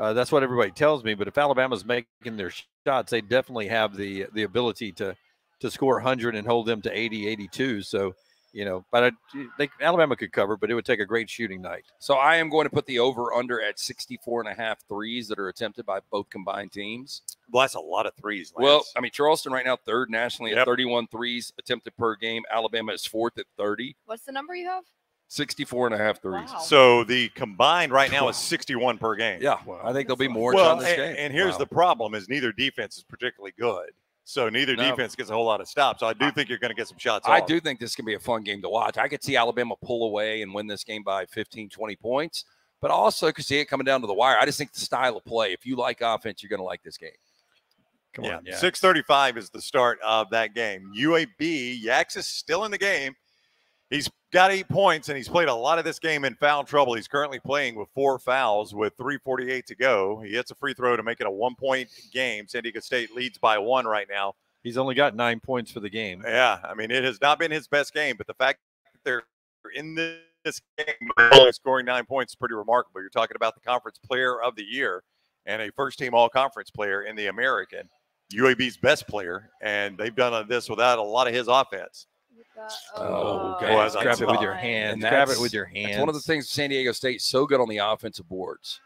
uh, that's what everybody tells me. But if Alabama's making their shots, they definitely have the the ability to to score 100 and hold them to 80, 82. So, you know, but I, they, Alabama could cover, but it would take a great shooting night. So I am going to put the over under at 64 and a half threes that are attempted by both combined teams. Well, that's a lot of threes. Lance. Well, I mean, Charleston right now third nationally at Yep. 31 threes attempted per game. Alabama is fourth at 30. What's the number you have? 64 and a half threes. Wow. so the combined right now is 61 per game. Yeah, I think there'll be more well, on this and, game. and here's Wow. the problem: is neither defense is particularly good. So neither No. defense gets a whole lot of stops. So I do think you're going to get some shots. I off. do think this can be a fun game to watch. I could see Alabama pull away and win this game by 15, 20 points, but I also could see it coming down to the wire. I just think the style of play, if you like offense, you're going to like this game. Come yeah. on. Yeah. 635 is the start of that game. UAB, Yax is still in the game. He's got eight points and he's played a lot of this game in foul trouble. He's currently playing with four fouls with 348 to go. He hits a free throw to make it a one point game. San Diego State leads by one right now. He's only got nine points for the game. Yeah, I mean, it has not been his best game, but the fact that they're in this game only scoring nine points is pretty remarkable. You're talking about the conference player of the year and a first team all conference player in the American, UAB's best player, and they've done this without a lot of his offense. With that- Oh, okay. Well, as I Grab it with your saw. hands. Grab it with your hands. It's one of the things San Diego State so good on the offensive boards.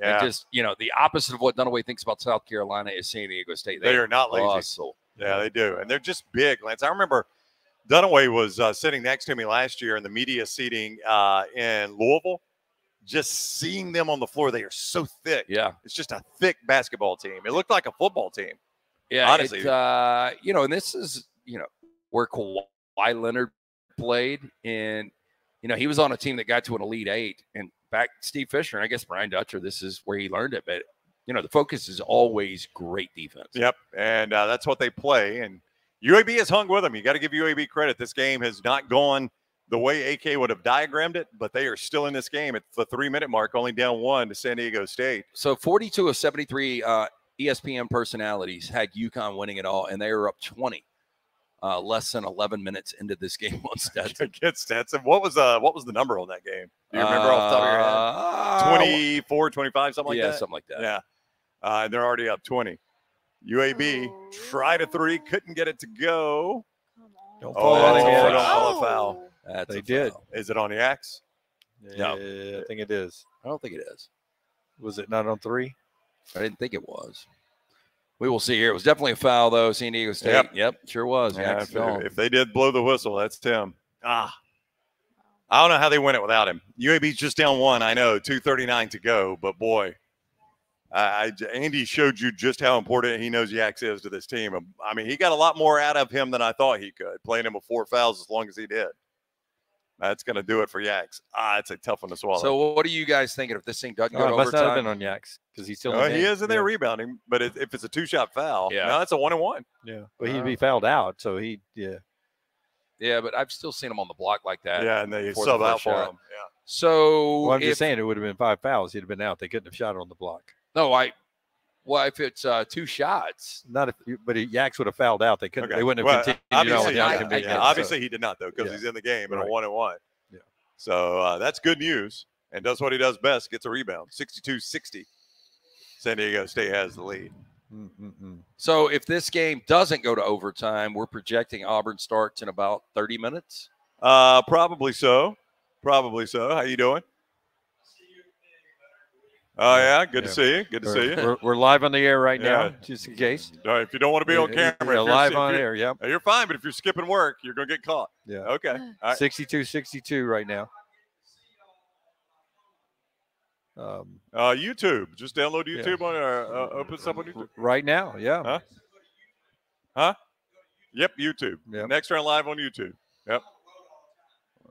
Yeah, And just, you know, the opposite of what Dunaway thinks about South Carolina is San Diego State. they are not lazy. hustle. Yeah, they do, and they're just big, Lance. I remember Dunaway was uh, sitting next to me last year in the media seating uh, in Louisville. Just seeing them on the floor, they are so thick. Yeah. It's just a thick basketball team. It looked like a football team. Yeah, Honestly. it, uh, you know, and this is you know where Kawhi Leonard played, and you know he was on a team that got to an Elite Eight, and back Steve Fisher, and I guess Brian Dutcher. This is where he learned it, but you know the focus is always great defense. Yep, and uh, that's what they play. And UAB has hung with them. You got to give UAB credit. This game has not gone the way AK would have diagrammed it, but they are still in this game at the three-minute mark, only down one to San Diego State. So 42 of 73 uh, ESPN personalities had UConn winning it all, and they were up 20, uh, less than 11 minutes into this game [LAUGHS] on Stetson. Against Stetson. What was uh what was the number on that game? Do you remember off the top of your head? Uh, 24, 25, something like yeah, that. something like that. Yeah. Uh, and they're already up 20. UAB Oh. tried a three, couldn't get it to go. Don't Oh, fall that's on a him foot yet. on- on a foul. That's They a did. foul. Is it on the axe? Yeah, I think it is. I don't think it is. Was it not on three? I didn't think it was. We will see here. It was definitely a foul, though. San Diego State. Yep, Yep. sure was. Yeah, if, if they did blow the whistle, that's Tim. Ah. I don't know how they win it without him. UAB's just down one. I know, 239 to go, but boy, I, I- Andy showed you just how important he knows Yax is to this team. I mean, he got a lot more out of him than I thought he could, playing him with four fouls as long as he did. That's going to do it for Yaks. Ah, it's a tough one to swallow. So what are you guys thinking if this thing doesn't go Oh, to it must not have been on Yaks because he's still. In he game. is in there Yeah. rebounding, but it, if it's a two-shot foul, Yeah. no, that's a one and one. Yeah, but he'd be fouled out, so he yeah. Yeah, but I've still seen him on the block like that. Yeah, and they before the sub out for him. Yeah. So Well, I'm if, just saying it would have been five fouls. He'd have been out. They couldn't have shot it on the block. no, I. Well, if it's uh, two shots, Not if, you- but if Yaks would have fouled out. They couldn't. Okay. They wouldn't Well, have continued on obviously, with the I- yeah, inconvenience. yeah, so- he did not though because Yeah. he's in the game and Right. a one and one. Yeah. So uh, that's good news and does what he does best. Gets a rebound. 62-60. San Diego State has the lead. So if this game doesn't go to overtime, we're projecting Auburn starts in about 30 minutes. Uh, probably so. Probably so. How you doing? Oh yeah, good Yeah. to see you. Good to see We're, you. we're, we're live on the air right now, just in case. All right, if you don't want to be on camera, yeah, you're- live on air. Yep. uh, You're fine, but if you're skipping work, you're gonna get caught. Yeah. Okay. All right. 62 62 right now. Um, Uh, YouTube. Just download Yeah. YouTube on or uh, open this up on YouTube. right now, yeah. Huh? Huh? Yep, YouTube. Yep. Next round live on YouTube. Yep.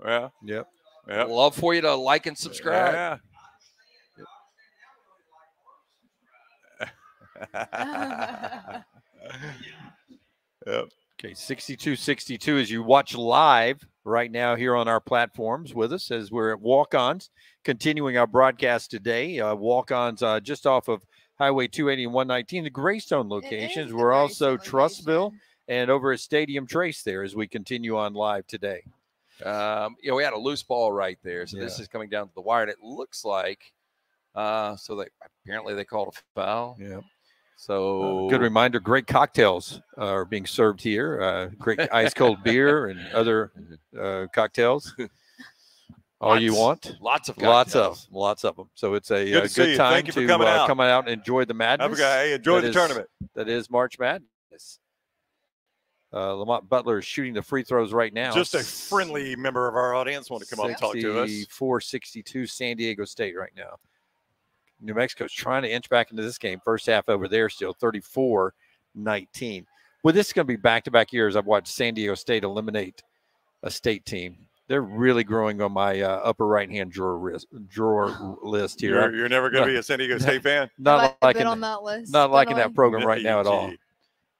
Yeah. Yep. Yep. Love for you to like and subscribe. Yeah. Yep. Okay, 62 62 as you watch live right now here on our platforms with us as we're at walk ons, continuing our broadcast today. Uh, walk ons uh, just off of Highway 280 and 119, the Greystone locations. We're also Greystone Trussville location. and over at Stadium Trace there as we continue on live today. Um, you know, we had a loose ball right there, so this is coming down to the wire, and it looks like. Uh, so they apparently they called a foul. Yeah. So Uh, good reminder great cocktails uh, are being served here. Uh, great ice cold [LAUGHS] beer and other uh, cocktails. [LAUGHS] All you want. Lots of Lots of lots of them. So it's a Good uh, good time Thank you for to coming uh, out. come out and enjoy the madness. a guy. Hey, enjoy the is- tournament. That is March Madness. Uh, Lamont Butler is shooting the free throws right now. Just a friendly member of our audience want to come up and talk to us. 64-62 San Diego State right now. New Mexico's trying to inch back into this game. First half over there still 34-19. Well, this is going to be back-to-back years. I've watched San Diego State eliminate a state team. They're really growing on my uh, upper right-hand drawer list, drawer list here. You're, you're never going to be a San Diego [LAUGHS] State fan. not liking been on that list. not liking that program right now at all.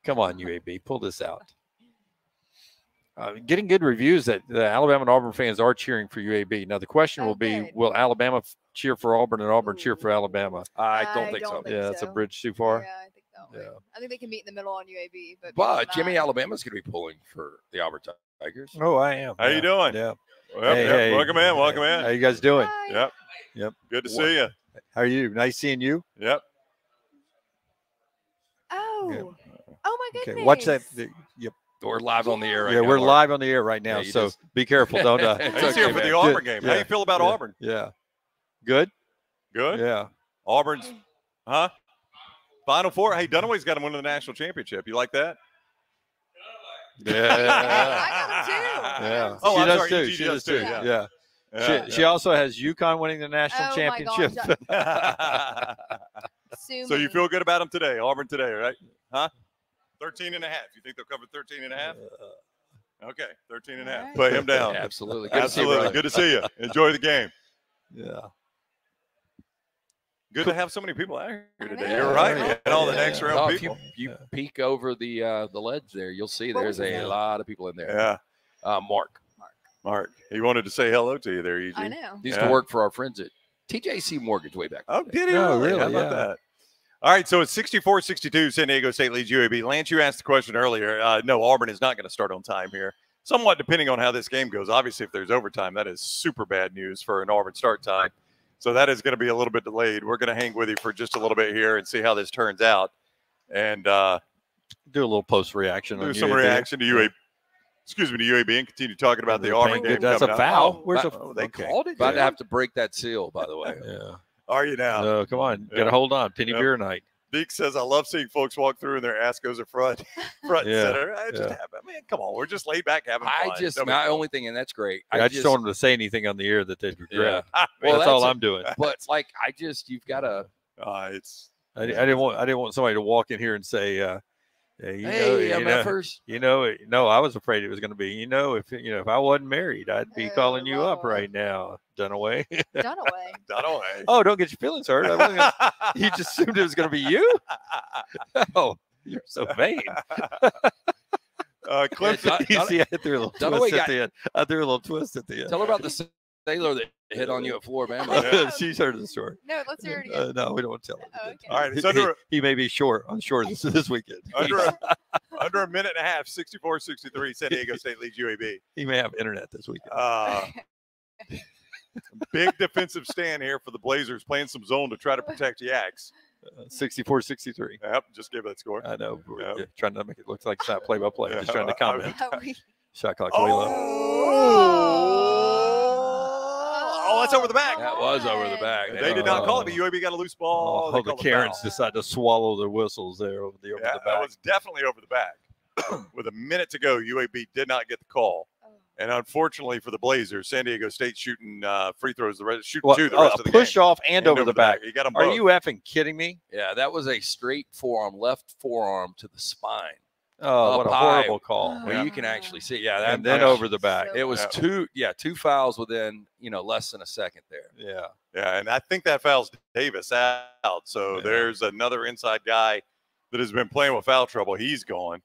Come on, UAB, pull this out. Uh, getting good reviews that the Alabama and Auburn fans are cheering for UAB. Now the question Oh, will be: good. Will Alabama f- cheer for Auburn and Auburn cheer for Alabama? I don't think so. don't think yeah, that's a bridge too far. Yeah, I think that Yeah. I think they can meet in the middle on UAB, but But Jimmy Alabama. Alabama's going to be pulling for the Auburn Tigers. Oh, I am. How you doing? Yeah. Yep, Hey, yep. hey. Welcome in. Welcome in. How you guys doing? Hi. Yep. Yep. Good to see you. How are you? Nice seeing you. Yep. Oh. Oh my goodness. Okay, watch that. the- Yep. We're live on the air right yeah, now. we're Mark. live on the air right now, Yeah, so just- be careful. Don't. Uh, It's [LAUGHS] He's here okay, for the. Auburn game. Yeah. How you feel about yeah. Auburn? Yeah. Good. Good. Yeah. Auburn's, huh? Final four. Hey, Dunaway's got him winning the national championship. You like that? Yeah. [LAUGHS] I got him too. Yeah. Oh, she I'm does sorry, too. EG She does does too, too. yeah. Yeah. Yeah. She, she also has UConn winning the national Oh championship. gosh, [LAUGHS] Sue so you feel good about them today, Auburn today, right? Huh? 13 and a half. You think they'll cover 13 and a half? Okay, 13 and a half. All Put him down. Absolutely. Good Absolutely. To see you, Good to see you. Enjoy the game. yeah. Good to have so many people out here today. You're right. Yeah. And all the next round Oh, if you, people. you Yeah. peek over the uh, the ledge there, you'll see there's a lot of people in there. Yeah. Uh, Mark. Mark, he wanted to say hello to you there, EG. I know. He used Yeah. to work for our friends at TJC Mortgage way back. in Oh, the day. did he No, really? How about yeah. that? All right, so it's 64 62. San Diego State leads UAB. Lance, you asked the question earlier. Uh, no, Auburn is not going to start on time here. Somewhat depending on how this game goes. Obviously, if there's overtime, that is super bad news for an Auburn start time. So that is going to be a little bit delayed. We're going to hang with you for just a little bit here and see how this turns out. And uh, Do a little post reaction. do on some UAB. reaction to UAB. Excuse me, to UAB and continue talking about the They're Auburn game. That's a foul. Oh, Where's the? oh, they okay. called it. About to have to break that seal, by the way. [LAUGHS] Yeah. Are you now? No, come on. Yeah. Got to hold on. Penny Yep. beer night. Beak says, I love seeing folks walk through and their ass goes in front, [LAUGHS] front Yeah, center. I just yeah. have, man, come on. We're just laid back having fun. I just Don't be my fun. only thing, and that's great. I, just, don't want them to say anything on the air that they'd regret. [LAUGHS] Well, that's all that's a- I'm doing. [LAUGHS] But like, I just you've got to. Uh, it's I, I didn't want I didn't want somebody to walk in here and say, uh, Yeah, you hey, know, you know, MFers. you know, no, I was afraid it was going to be. You know, if you know, if I wasn't married, I'd be Oh, calling you up right now, Dunaway. Dunaway. [LAUGHS] Dunaway. oh, don't get your feelings hurt. I wasn't gonna, you just assumed it was going to be you. [LAUGHS] Oh, you're so vain. [LAUGHS] uh, Cliff, Dun- you see, I threw a little Dunaway twist at the end. I threw a little twist at the end. Tell her about the sailor that [LAUGHS] hit on you at Flora-Bama. Yeah. [LAUGHS] She's heard the story. No, let's hear it again. Uh, no, we don't want to tell her. Oh, okay. All right, it's He, under, he may be short on short this, [LAUGHS] this weekend. under, a, under a minute and a half, 64 63, San Diego State leads UAB. He may have internet this weekend. Uh, big defensive stand here for the Blazers, playing some zone to try to protect Yaks. Uh, 64 63. Yep, just give that score. I know. We're Yeah. yeah, trying to make it look like it's not play by play. Yeah, Just trying to I- I- comment. Oh, Shot clock way low. Oh, that's over the back. That was over the back. They did not call it, but. UAB got a loose ball. Oh, They the called a Karens foul. decide to swallow their whistles there over the over Yeah, the that was definitely over the back. [CLEARS THROAT] With a minute to go, UAB did not get the call. Oh. And unfortunately for the Blazers, San Diego State shooting uh, free throws, the rest, shooting What, two the oh, rest a of the push game. off and, over, the back. You got them Are you effing kidding me? Yeah, that was a straight forearm, left forearm to the spine. Oh, Up what a high. horrible call. Oh, Where Yeah. you can actually see. Yeah, that, and then that- over the back. So- It was Yeah. two, yeah, two fouls within you know less than a second there. Yeah. Yeah, and I think that fouls Davis out. So Yeah. there's another inside guy that has been playing with foul trouble. He's gone.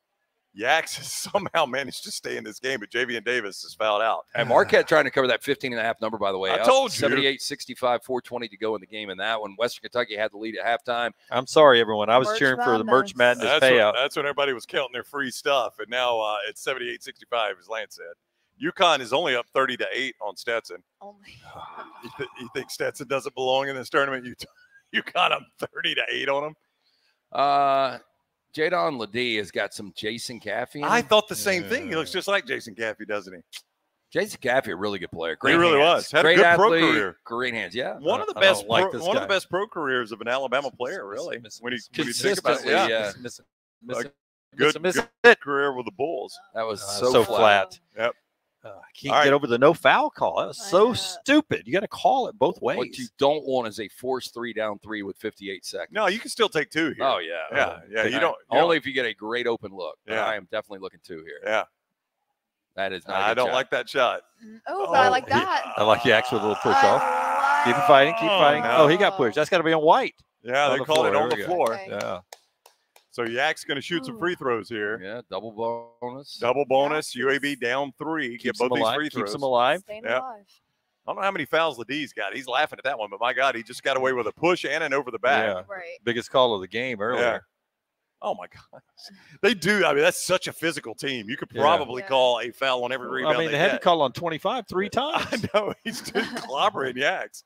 Yaks has [LAUGHS] somehow managed to stay in this game, but JV and Davis is fouled out. And Marquette trying to cover that 15 and a half number, by the way. I up told you. 78 65, 420 to go in the game. In that one, Western Kentucky had the lead at halftime. I'm sorry, everyone. I was Merch cheering for the Merch Madness. Madness That's when, payout. that's when everybody was counting their free stuff, and now uh, it's 78 65, as Lance said. UConn is only up 30 to 8 on Stetson. Only. [SIGHS] You, th- you think Stetson doesn't belong in this tournament? You [LAUGHS] UConn up 30 to 8 on him? Uh, Jaedon LeDee has got some Jason Caffey. in I him. thought the same thing. He looks just like Jason Caffey, doesn't he? Jason Caffey, a really good player. Great He really hands. was. Had a Great good pro career. Great hands. Yeah. One of the best, like pro- this one of the best pro careers of an Alabama player, really. Miss- When you, when you think about it, consistently, yeah, yeah. Miss- miss- Like, miss- good, miss- good miss- career with the Bulls. That was Uh, so, so flat. flat. Yep. Uh, I can't All right. get over the no foul call. That was I so know. stupid. You got to call it both ways. What you don't want is a force three down three with 58 seconds. No, you can still take two here. Oh yeah. yeah, yeah. You don't you only if you get a great open look. Yeah. I am definitely looking two here. Yeah, That is not. a I good don't shot. like that shot. Mm, Oh, but I like he- that. I like Yaks with a little push I off. Keep fighting. Keep Oh, fighting. no. Oh, he got pushed. That's got to be on white. Yeah, On they the called it on the There we floor. Okay. Yeah. So Yak's going to shoot some free oh. throws here. Yeah, double bonus. Double bonus. Yes. UAB down three. Get Keeps both them these alive. free Keeps them alive. Staying Yep. alive. I don't know how many fouls LeDee's got. He's laughing at that one, but my God, he just got away with a push and an over the back. Yeah. Right. Biggest call of the game earlier. Yeah. Oh my God, they do. I mean, that's such a physical team. You could probably Yeah. call a foul on every rebound. I mean, they they had to call on 25 three [LAUGHS] times. I know he's just clobbering [LAUGHS] Yaks.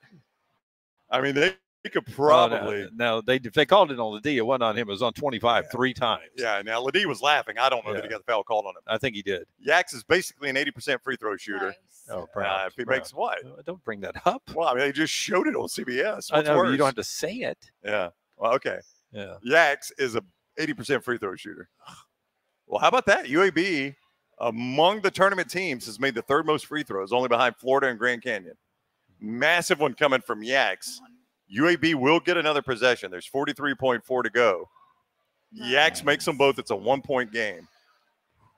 I mean, they, they could Oh, no, probably. no, they if they called it on the D. It wasn't on him. It was on 25 three times. Yeah. Now LeDee was laughing. I don't know that he got the foul called on him. I think he did. Yax is basically an 80% free throw shooter. Nice. Oh, Uh, if he proud. makes what? Don't bring that up. Well, I mean, they just showed it on CBS. I know but you don't have to say it. Yeah. Well, okay. Yeah. Yax is a 80% free throw shooter. Well, how about that? UAB, among the tournament teams, has made the third most free throws, only behind Florida and Grand Canyon. Massive one coming from Yaks. UAB will get another possession. There's 43.4 to go. Yaks makes them both. It's a one point game.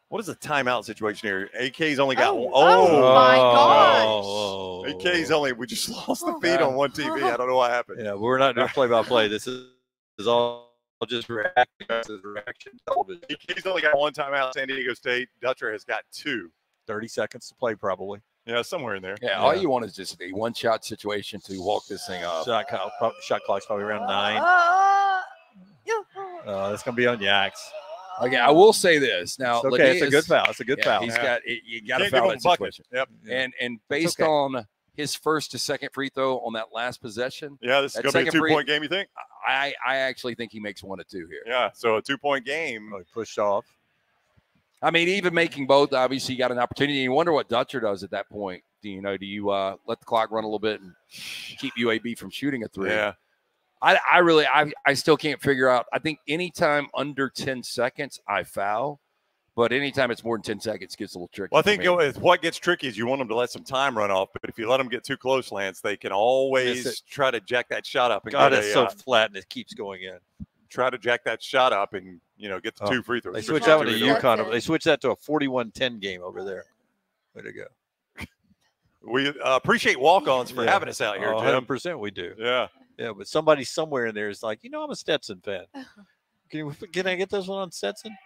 What is the timeout situation here? AK's only got Oh, one. oh, oh. my gosh. Oh, AK's only, we just [LAUGHS] lost the Oh. feed on one TV. I don't know what happened. Yeah, we're not doing play by play. This is, is all just reaction. This is reaction television. AK's only got one timeout. San Diego State. Dutcher has got two. 30 seconds to play, probably. Yeah, somewhere in there. Yeah, all you want is just a one shot situation to walk this thing up. Shot, clock, shot clock's probably around nine. Uh, yeah. Uh, that's going to be on Yaks. Okay, I will say this now. It's okay. It's a good foul. It's a good yeah, foul. He's Yeah. got it, you got to foul him that bucket. situation. Yep. And and based okay. on his first to second free throw on that last possession, Yeah, this is going to be a second two free- point game, you think? I I actually think he makes one or two here. Yeah, so a two point game. Oh, pushed off. I mean, even making both, obviously, you got an opportunity. You wonder what Dutcher does at that point. Do you know? Do you uh, let the clock run a little bit and keep UAB from shooting a three? Yeah, I, I really, I, I still can't figure out. I think anytime under ten seconds, I foul, but anytime it's more than ten seconds, it gets a little tricky. well, I think me. you know, it's- what gets tricky is you want them to let some time run off, but if you let them get too close, Lance, they can always try to jack that shot up and God, it's so uh, flat and it keeps going in. try to jack that shot up and you know, get the Oh, two free throws. They Switch switched that one to to UConn. They switched that to a 41-10 game over there. Way to go. We uh, appreciate walk-ons for Yeah. having us out here, Oh, 100% we do. Yeah. Yeah, but somebody somewhere in there is like, you know, I'm a Stetson fan. [LAUGHS] Can, you, can I get this one on Stetson?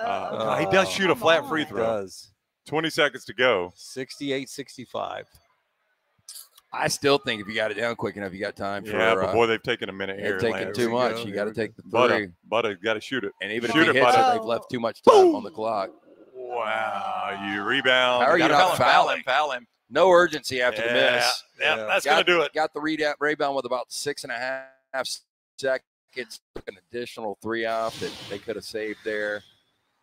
Uh, he does shoot a come flat free on. throw. Does 20 seconds to go. 68 65. I still think if you got it down quick enough, you got time for. Yeah, but uh, boy, they've taken a minute they've here. taken too much. go, You here got to take the three. Butter, Butter, got to shoot it. And even Shoot if it, he hits it, they've left too much time on the clock. Wow, you rebound. How are you Gotta not foul him, foul fouling? him, foul him. No urgency after the miss. Yeah, Yeah. that's got, gonna do it. Got the read rebound with about six and a half seconds. An additional three off that they could have saved there.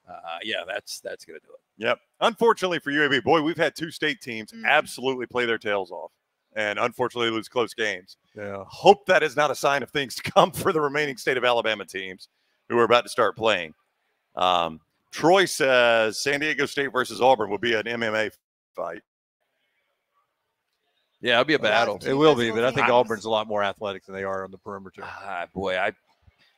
Uh, yeah, that's that's gonna do it. Yep. Unfortunately for UAB, boy, we've had two state teams Mhm. absolutely play their tails off, and unfortunately lose close games. Yeah. Hope that is not a sign of things to come for the remaining state of Alabama teams who are about to start playing. Um, Troy says San Diego State versus Auburn will be an MMA fight. Yeah, it'll be a battle. It will be, but I think. Auburn's a lot more athletic than they are on the perimeter. Ah, boy, I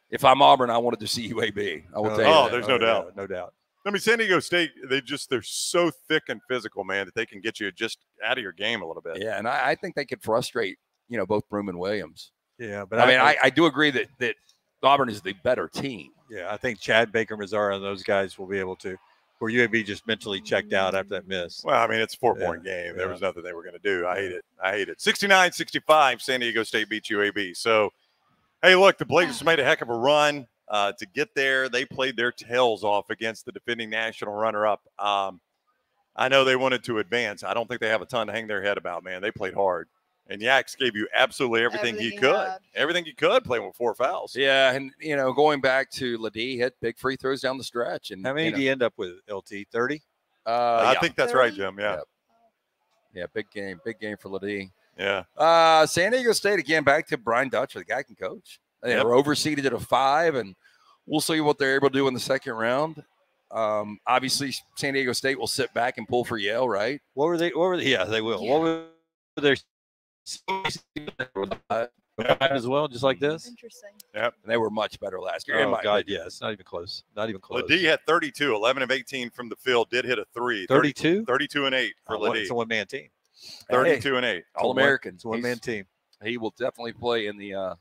if I'm Auburn, I wanted to see UAB. I will Uh, tell you. Oh, that. there's no yeah, doubt. No doubt. I mean, San Diego State, they just they're so thick and physical, man, that they can get you just out of your game a little bit. Yeah, and I, I think they could frustrate you know both Broome and Williams. Yeah, but I, mean, I, I do agree that that Auburn is the better team. yeah, I think Chad Baker, Mazara, and those guys will be able to. Where UAB just mentally checked out after that miss. Well, I mean, it's a four Yeah, point game. There yeah. was nothing they were going to do. I hate it. I hate it. 69 65, San Diego State beats UAB. So, hey, look, the Blazers made a heck of a run uh, to get there. They played their tails off against the defending national runner up. Um, I know they wanted to advance. I don't think they have a ton to hang their head about, man. They played hard. And Yaks gave you absolutely everything, Everything he he could. had. Everything he could playing with four fouls. Yeah, and you know, going back to LeDee hit big free throws down the stretch, and How many you do know, you end up with, LT? 30? uh, I yeah, think that's right, Jim. Yeah. Yeah. yeah, big game, big game for LeDee. Yeah. Uh, San Diego State again. Back to Brian Dutcher. The guy can coach. They Yep. were overseeded at a five, and we'll see what they're able to do in the second round. Um, obviously, San Diego State will sit back and pull for Yale, right? What were they? What were they? Yeah, they will. Yeah. What were their [LAUGHS] as well, just like this? Interesting. Yeah, and they were much better last year. in Oh my God, opinion. yeah, it's not even close. Not even close. LeDee had 32, 11 of 18 from the field, did hit a three. 32. 32 and 8 for Oh, what- LeDee. It's a one man team. 32 and 8. All one- American. It's a one man team. He will definitely play in the uh,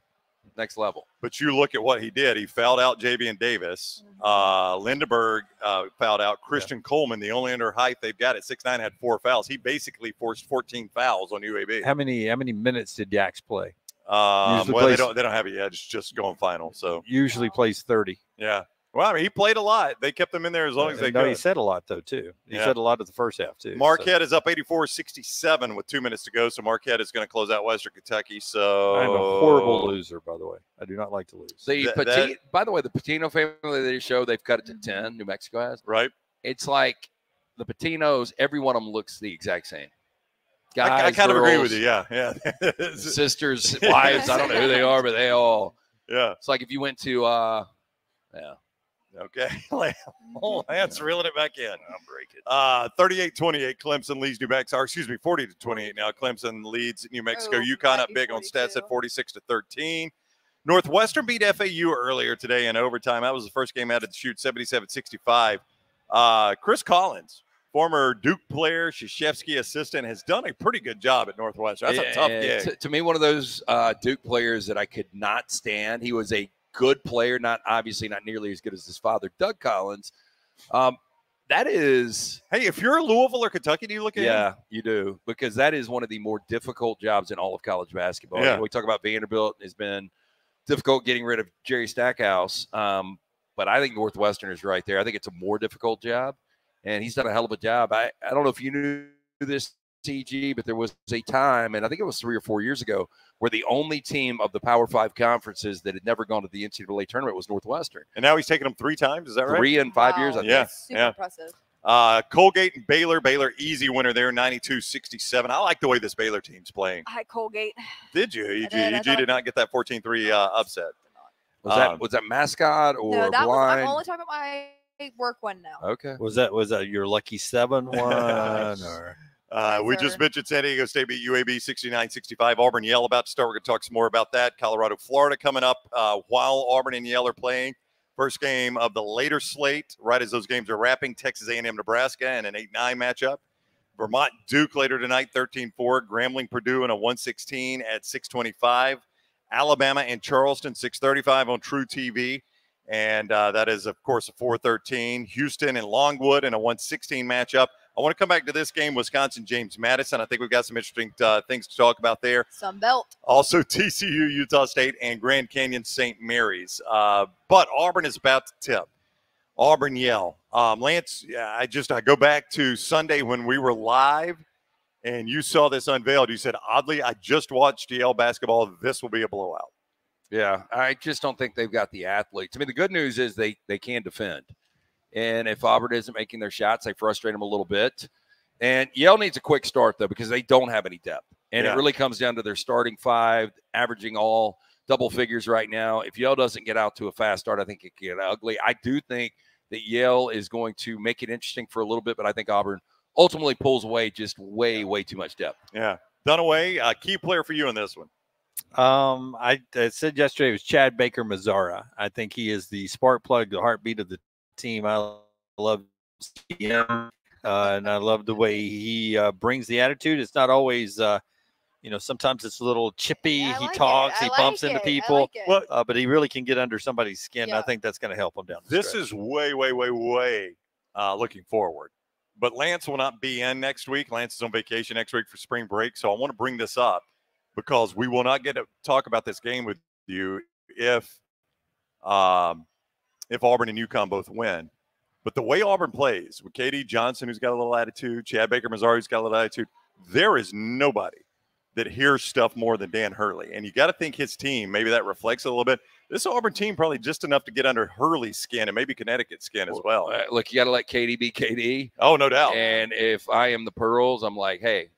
next level. But you look at what he did. He fouled out JB and Davis. Mhm. Uh, Lendeborg uh, fouled out Christian Coleman, the only under height they've got at 6'9, had four fouls. He basically forced 14 fouls on UAB. How many? How many minutes did Yaks play? Um, Usually well, they don't, they don't have it yet. It's just going final. So, Usually plays 30. yeah. Well, I mean, he played a lot. They kept him in there as long as they no, he said a lot though too. He Yeah. said a lot of the first half too. so- Marquette is up 84 67 with two minutes to go. So, Marquette is going to close out Western Kentucky. So, I'm a horrible loser, by the way. I do not like to lose. The That- Pati- that- by the way, the Pitino family they show they've cut it to ten. New Mexico has. Right? It's like the Pitinos. Every one of them looks the exact same. I, I Guys, kind of agree with you. Yeah. Yeah. [LAUGHS] [LAUGHS] Sisters, [LAUGHS] wives. I don't know who they are, but they all. yeah. It's like if you went to. uh Yeah, Okay. [LAUGHS] oh, Lance reeling it back in. I'm breaking. Uh, 38-28, Clemson leads New Mexico. Or excuse me, 40 to 28 now. Clemson leads New Mexico. Oh, UConn up be big on stats at 46 to 13. Northwestern beat FAU earlier today in overtime. That was the first game out of the shoot, 77-65. Uh, Chris Collins, former Duke player, Krzyzewski assistant, has done a pretty good job at Northwestern. That's a tough Yeah, gig. To, to me, one of those uh, Duke players that I could not stand. He was a good player, not obviously not nearly as good as his father, Doug Collins. Um, that is, Hey, if you're Louisville or Kentucky, do you look at him? yeah, you do because that is one of the more difficult jobs in all of college basketball. Yeah. We talk about Vanderbilt has been difficult getting rid of Jerry Stackhouse, um, but I think Northwestern is right there. I think it's a more difficult job, and he's done a hell of a job. I, I don't know if you knew this, TG, but there was a time, and I think it was three or four years ago, where the only team of the Power Five conferences that had never gone to the NCAA tournament was Northwestern. And now he's taken them three times. Is that right? Three in five years, I Wow. think. Yeah, Super yeah. impressive. Uh, Colgate and Baylor. Baylor easy winner there, 92-67. I like the way this Baylor team's playing. Hi, Colgate. Did you? EG, did, I EG did not get that 14-3 uh, upset. Was that Um, was that mascot or no, that was. blind? I'm only talking about my work one now. okay. Was that was that your lucky seven [LAUGHS] one or Uh, we just mentioned San Diego State beat UAB 69-65. Auburn Yale about to start. We're going to talk some more about that. Colorado, Florida coming up uh, while Auburn and Yale are playing. First game of the later slate, right as those games are wrapping, Texas A&M, Nebraska, and an 8-9 matchup. Vermont Duke later tonight, 13-4. Grambling Purdue in a 116 at 625. Alabama and Charleston, 635 on truTV. And uh, that is, of course, a 413. Houston and Longwood in a 116 matchup. I want to come back to this game, Wisconsin James Madison. I think we've got some interesting uh, things to talk about there. Sun Belt. Also, [LAUGHS] TCU, Utah State, and Grand Canyon St. Mary's. Uh, but Auburn is about to tip. Auburn Yale. Um, Lance, I just I go back to Sunday when we were live, and you saw this unveiled. You said, oddly, I just watched Yale basketball. This will be a blowout. Yeah, I just don't think they've got the athletes. I mean, the good news is they they can defend. And if Auburn isn't making their shots, they frustrate them a little bit. And Yale needs a quick start, though, because they don't have any depth. And Yeah. it really comes down to their starting five, averaging all double figures right now. If Yale doesn't get out to a fast start, I think it could get ugly. I do think that Yale is going to make it interesting for a little bit, but I think Auburn ultimately pulls away just way, way too much depth. Yeah. Dunaway, a key player for you in this one. Um, I, I said yesterday it was Chad Baker Mazara. I think he is the spark plug, the heartbeat of the team. I love him, uh, and I love the way he uh, brings the attitude. It's not always, uh, you know, sometimes it's a little chippy. Yeah, he like talks, I he like bumps into it. I people, like. Well, uh, but he really can get under somebody's skin. Yeah. I think that's going to help him down. The This stretch. is way, way, way, way uh, looking forward. But Lance will not be in next week. Lance is on vacation next week for spring break. So I want to bring this up because we will not get to talk about this game with you if um, if Auburn and UConn both win. But the way Auburn plays with KD Johnson, who's got a little attitude, Chad Baker Mazara, who's got a little attitude, there is nobody that hears stuff more than Dan Hurley. And you got to think his team, maybe that reflects a little bit. This Auburn team probably just enough to get under Hurley's skin and maybe Connecticut's skin as well. Uh, look, you got to let KD be KD. Oh, no doubt. And if I am the Pearls, I'm like, hey,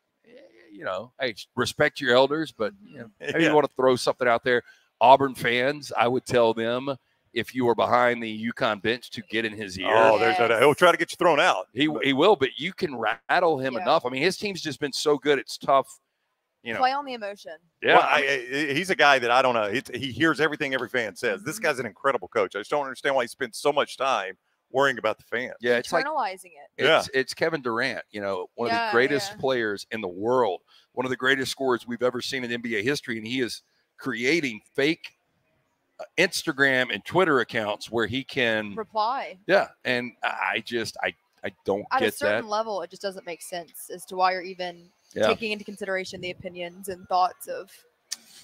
you know, hey, respect your elders, but you know, [LAUGHS] maybe Yeah. you want to throw something out there. Auburn fans, I would tell them if you were behind the UConn bench to get in his ear. Oh, there's no doubt. He'll try to get you thrown out. He, he will, but you can rattle him Yeah. enough. I mean, his team's just been so good. It's tough. You know, Play on the emotion. yeah. Well, I I, mean, I- he's a guy that I don't know. It's, he hears everything every fan says. This Mhm. guy's an incredible coach. I just don't understand why he spends so much time worrying about the fans. yeah, it's like Internalizing it. Yeah. it's it's Kevin Durant, you know, one of Yeah, the greatest yeah. players in the world, one of the greatest scorers we've ever seen in NBA history, and he is creating fake Instagram and Twitter accounts where he can, Reply. yeah, and I I just I I don't At a get certain that. level, it just doesn't make sense as to why you're even Yeah. taking into consideration the opinions and thoughts of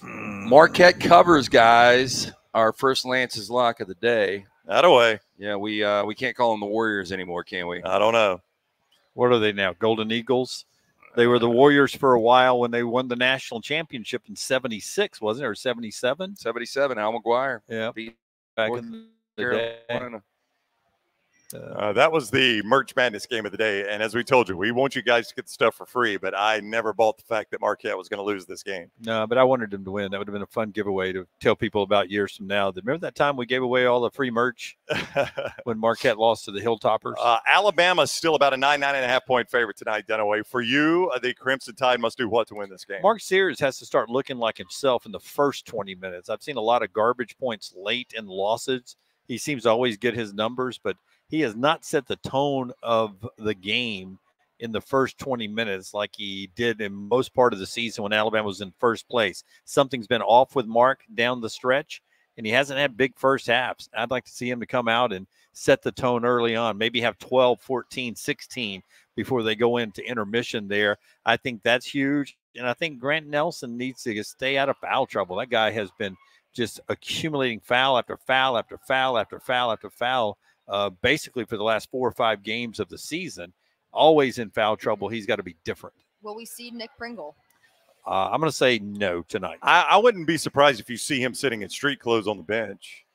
Marquette covers, guys. Our first Lance's lock of the day. That away. Yeah, we uh we can't call them the Warriors anymore, can we? I don't know. what are they now? Golden Eagles. They were the Warriors for a while when they won the national championship in '76, wasn't it, or '77? Seventy-seven, Al McGuire. Yeah, back in the day. Uh, that was the Merch Madness game of the day. And as we told you, we want you guys to get the stuff for free, but I never bought the fact that Marquette was going to lose this game. No, but I wanted them to win. That would have been a fun giveaway to tell people about years from now. That remember that time we gave away all the free merch [LAUGHS] when Marquette lost to the Hilltoppers. uh, Alabama's still about a nine, nine and a half point favorite tonight, Dunaway. For you, uh, the Crimson Tide must do what to win this game? Mark Sears has to start looking like himself in the first 20 minutes. I've seen a lot of garbage points late in losses. He seems to always get his numbers, but he has not set the tone of the game in the first 20 minutes like he did in most part of the season when Alabama was in first place. Something's been off with Mark down the stretch, and he hasn't had big first halves. I'd like to see him to come out and set the tone early on, maybe have 12, 14, 16 before they go into intermission there. I think that's huge. And I think Grant Nelson needs to stay out of foul trouble. That guy has been just accumulating foul after foul after foul after foul after foul, uh, basically for the last four or five games of the season. Always in foul trouble. He's got to be different. will we see Nick Pringle? Uh, I'm going to say no tonight. I, I wouldn't be surprised if you see him sitting in street clothes on the bench,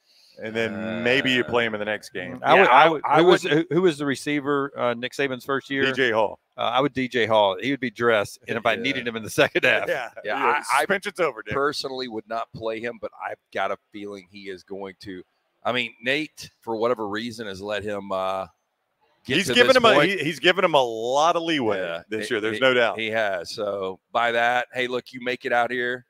and then maybe you play him in the next game. I would. Yeah, I I- would. I who, was, who, who was the receiver? Uh, Nick Saban's first year. DJ Hall. Uh, I would DJ Hall. He would be dressed, and if I needed him in the second half, Yeah, Yeah, I- I- suspension's over, Dick. personally would not play him, but I've got a feeling he is going to. I mean, Nate, for whatever reason, has let him uh, get He's to given this him a he, he's given him a lot of leeway Yeah, this he- year. There's he- no doubt. He has. So by that, hey, look, you make it out here.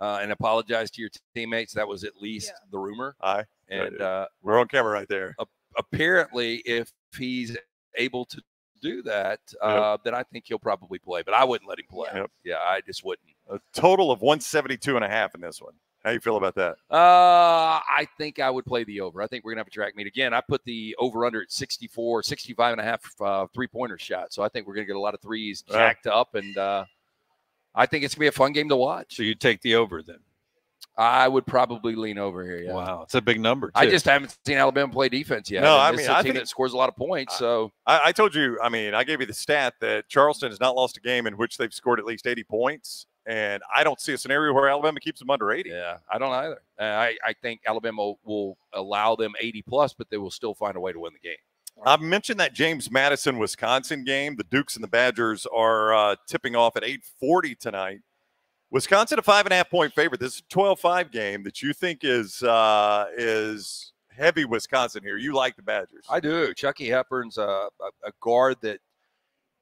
uh, and apologize to your teammates. That was at least Yeah. the rumor. Aye. And uh, We're on camera right there. apparently, if he's able to do that, uh, then I think he'll probably play. But I wouldn't let him play. Yep. Yeah, I just wouldn't. A total of 172 and a half in this one. How you feel about that? Uh, I think I would play the over. I think we're going to have a track meet again. I put the over under at 64, 65 and a half uh, three pointer shot. So I think we're going to get a lot of threes Yeah. jacked up. And uh, I think it's going to be a fun game to watch. So you take the over then. I would probably lean over here. Yeah. Wow, it's a big number. I just haven't seen Alabama play defense yet. No, and I mean, is a I team think- that scores a lot of points. I- So I, I told you, I mean, I gave you the stat that Charleston has not lost a game in which they've scored at least 80 points. And I don't see a scenario where Alabama keeps them under 80. yeah, I don't either. I, I think Alabama will, will allow them 80 plus, but they will still find a way to win the game. I mentioned that James Madison, Wisconsin game. The Dukes and the Badgers are uh, tipping off at 840 tonight. Wisconsin, a five and a half point favorite. This is a 12-5 game that you think is uh, is heavy Wisconsin here. You like the Badgers. I do. Chucky Hepburn's a, a, a guard that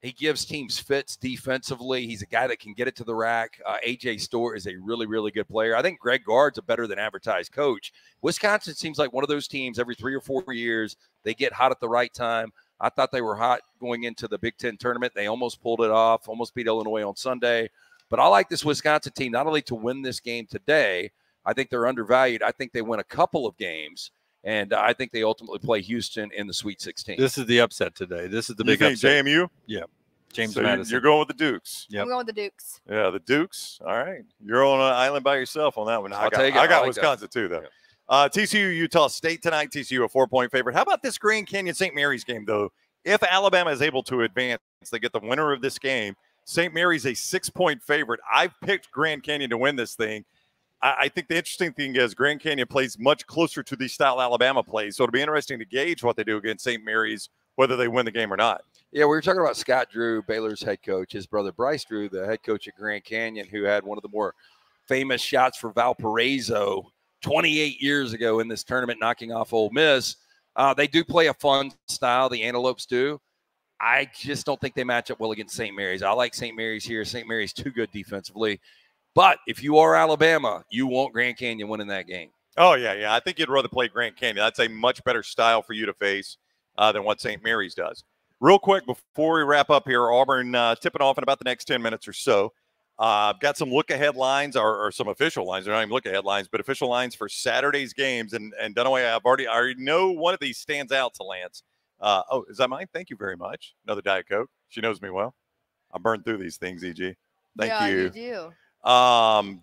he gives teams fits defensively. He's a guy that can get it to the rack. Uh, AJ Storr is a really, really good player. I think Greg Gard's a better than advertised coach. Wisconsin seems like one of those teams every three or four years, they get hot at the right time. I thought they were hot going into the Big Ten tournament. They almost pulled it off, almost beat Illinois on Sunday. But I like this Wisconsin team not only to win this game today, I think they're undervalued. I think they win a couple of games, and I think they ultimately play Houston in the Sweet 16. This is the upset today. This is the you big think upset. JMU? James So you're- Madison. You're going with the Dukes. Yep. I'm going with the Dukes. Yeah, the Dukes. All right. You're on an island by yourself on that one. I I'll got, take it. I I got like that. Wisconsin too, though. Yep. Uh, TCU, Utah State tonight. TCU a four point favorite. How about this Grand Canyon St. Mary's game, though? If Alabama is able to advance, they get the winner of this game. St. Mary's a six point favorite. I've picked Grand Canyon to win this thing. I, I think the interesting thing is Grand Canyon plays much closer to the style Alabama plays. So it'll be interesting to gauge what they do against St. Mary's, whether they win the game or not. Yeah, we were talking about Scott Drew, Baylor's head coach. His brother Bryce Drew, the head coach at Grand Canyon, who had one of the more famous shots for Valparaiso 28 years ago in this tournament, knocking off Ole Miss. Uh, they do play a fun style. The Antelopes do. I just don't think they match up well against St. Mary's. I like St. Mary's here. St. Mary's too good defensively. But if you are Alabama, you want Grand Canyon winning that game. Oh yeah, yeah. I think you'd rather play Grand Canyon. That's a much better style for you to face uh, than what St. Mary's does. Real quick before we wrap up here, Auburn uh, tipping off in about the next ten minutes or so. Uh, I've got some look ahead lines or, or some official lines. They're not even look ahead lines, but official lines for Saturday's games. And and Dunaway, I've already I already know one of these stands out to Lance. Uh, oh, is that mine? Thank you very much. Another Diet Coke. She knows me well. I burned through these things, EG. Thank you. yeah, you. you do. Um,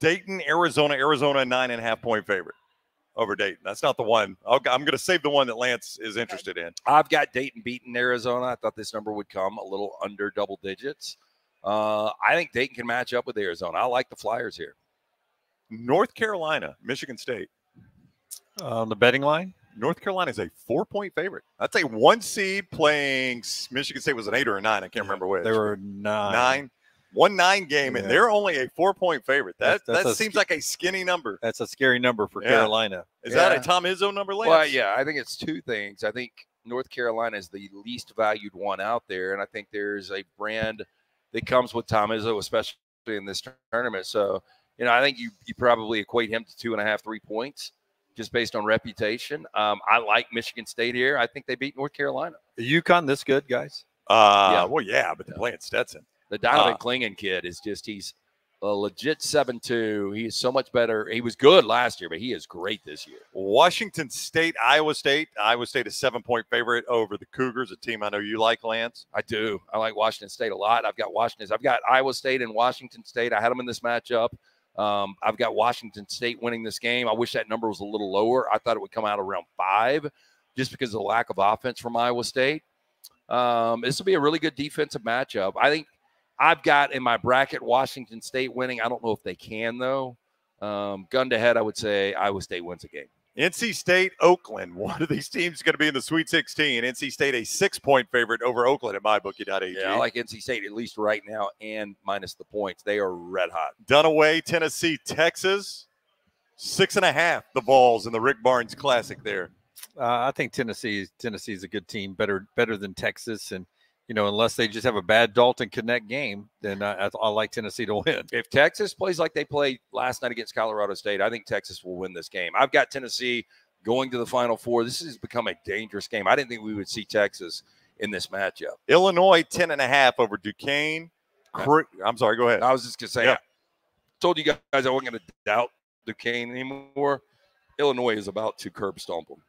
Dayton, Arizona, Arizona, nine and a half point favorite over Dayton. That's not the one. I'll, I'm going to save the one that Lance is interested in. I've got Dayton beating Arizona. I thought this number would come a little under double digits. Uh, I think Dayton can match up with Arizona. I like the Flyers here. North Carolina, Michigan State. on the betting line. North Carolina is a four point favorite. That's a one seed playing Michigan State was an eight or a nine. I can't remember which. They were nine. nine, one nine game, and they're only a four point favorite. That That's- that's that seems sk- like a skinny number. That's a scary number for Yeah. Carolina. Is that a Tom Izzo number, Lance? Well, yeah, I think it's two things. I think North Carolina is the least valued one out there, and I think there's a brand that comes with Tom Izzo, especially in this tournament. So, you know, I think you you probably equate him to two and a half, three points, just based on reputation. Um, I like Michigan State here. I think they beat North Carolina. UConn this good, guys? Uh, Yeah. well, yeah, but they're playing Stetson. The Donovan Uh, Clingan kid is just he's a legit seven two. He is so much better. He was good last year, but he is great this year. Washington State, Iowa State. Iowa State is seven point favorite over the Cougars, a team I know you like, Lance. I do. I like Washington State a lot. I've got Washington. I've got Iowa State and Washington State. I had them in this matchup. Um, I've got Washington State winning this game. I wish that number was a little lower. I thought it would come out around five, just because of the lack of offense from Iowa State. Um, this will be a really good defensive matchup. I think I've got in my bracket Washington State winning. I don't know if they can though. Um, gun to head, I would say Iowa State wins a game. NC State, Oakland. [LAUGHS] One of these teams is going to be in the Sweet 16. NC State, a six point favorite over Oakland at mybookie.ag. Yeah, I like NC State at least right now, and minus the points. They are red hot. Dunaway, Tennessee, Texas. Six and a half, the balls in the Rick Barnes Classic there. Uh, I think Tennessee Tennessee is a good team, better better than Texas, and you know, unless they just have a bad Dalton Knecht game, then I, I, I like Tennessee to win. If Texas plays like they played last night against Colorado State, I think Texas will win this game. I've got Tennessee going to the Final Four. This has become a dangerous game. I didn't think we would see Texas in this matchup. Illinois 10 and a half over Duquesne. Cre- I'm sorry, go ahead. I was just gonna say, Yeah. I told you guys I wasn't gonna doubt Duquesne anymore. Illinois is about to curb stomp them.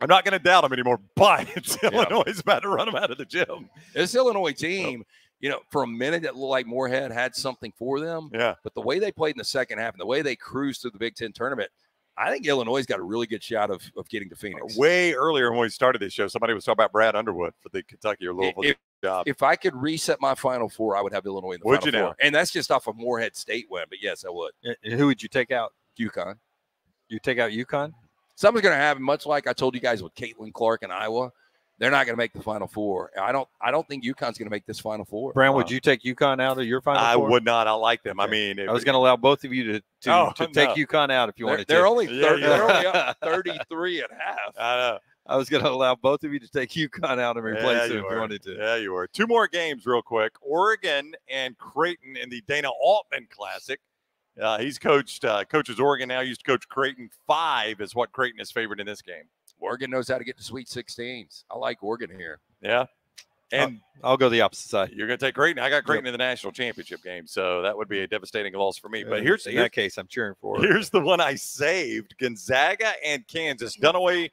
I'm not going to doubt him anymore, [LAUGHS] but Illinois is about to run him out of the gym. This Illinois team, you know, for a minute it looked like Morehead had something for them, Yeah. but the way they played in the second half and the way they cruised through the Big Ten tournament, I think Illinois got a really good shot of, of getting to uh, Phoenix. Way earlier when we started this show, somebody was talking about Brad Underwood for the Kentucky or Louisville If- job. If I could reset my Final Four, I would have Illinois in the Would Final you now? Four, and that's just off of Morehead State win. But yes, I would. And Who would you take out? UConn. You take out UConn? Something's going to happen, much like I told you guys with Caitlin Clark in Iowa. They're not going to make the Final Four. I don't. I don't think UConn's going to make this Final Four. Brown, would uh, you take UConn out of your final I four? would not. I like them. I mean, if- I was going to allow both of you to to, Oh, to [LAUGHS] take no. UConn out if you They're, wanted they're to. only 30, yeah. they're only up [LAUGHS] 33 at half. I know. I was going to allow both of you to take UConn out and replace Yeah, it you if you wanted to. Yeah, you were. Two more games, real quick. Oregon and Creighton in the Dana Altman Classic. Uh, he's coached, uh, coaches Oregon now. Used to coach Creighton. Five is what Creighton is favored in this game. Oregon knows how to get to Sweet 16s. I like Oregon here. Yeah. And I'll go the opposite side. you're going to take Creighton. I got Creighton in the national championship game, so that would be a devastating loss for me. But here's in here's, that case, I'm cheering for. here's the one I saved: Gonzaga and Kansas. Dunaway,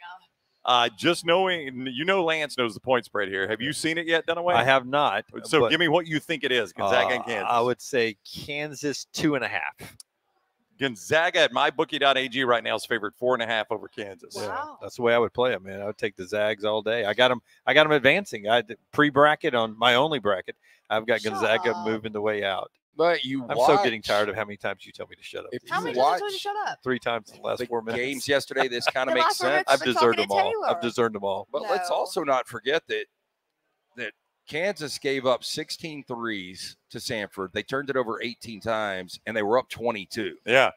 uh, just knowing you know Lance knows the point spread here. Have you seen it yet, Dunaway? I have not. So but, give me what you think it is, Gonzaga and uh, Kansas. I would say Kansas two and a half. Gonzaga at mybookie.ag right now is favored four and a half over Kansas. Wow. That's the way I would play them, man. I would take the Zags all day. I got them. I got them advancing. I pre-bracket on my only bracket. I've got Shut Gonzaga up. moving the way out. But you I'm watch so getting tired of how many times you tell me to shut up. If How many days. times told you to shut up? Three times in the last the four minutes. games yesterday. This [LAUGHS] kind of The makes last four sense. minutes I've Been deserved talking them to all. I've Taylor. deserved them all. But let's No. also not forget that that Kansas gave up 16 threes to Samford. They turned it over 18 times and they were up 22. Yeah.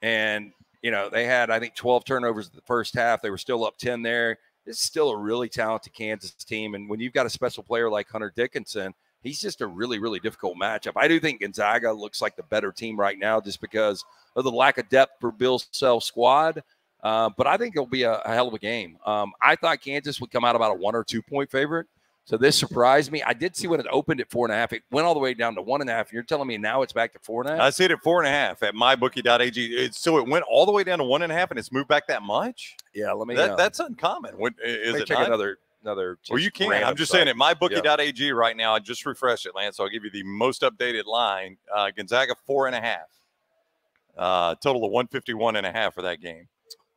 And you know, they had I think 12 turnovers in the first half. They were still up 10 there. This is still a really talented Kansas team and when you've got a special player like Hunter Dickinson, he's just a really really difficult matchup. I do think Gonzaga looks like the better team right now just because of the lack of depth for Bill Self squad. Uh, but I think it'll be a, a hell of a game. Um, I thought Kansas would come out about a one or two point favorite. So this surprised me. I did see when it opened at four and a half. It went all the way down to one and a half. You're telling me now it's back to four and a half? I see it at four and a half at mybookie.ag. It, so it went all the way down to one and a half and it's moved back that much? yeah, let me. That, uh, that's uncommon. I- is let me it check not? another another? Well, you can. random I'm just site. saying at mybookie.ag right now. I just refreshed it, Lance. So I'll give you the most updated line. Uh, Gonzaga four and a half. Uh, total of 151 and a half for that game.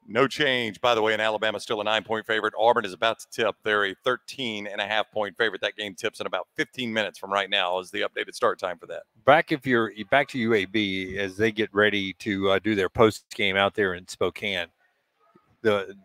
No change, by the way, in Alabama, still a nine point favorite. Auburn is about to tip. They're a 13 and a half point favorite. That game tips in about 15 minutes from right now, is the updated start time for that. Back if you're back to UAB as they get ready to uh, do their post game out there in Spokane. The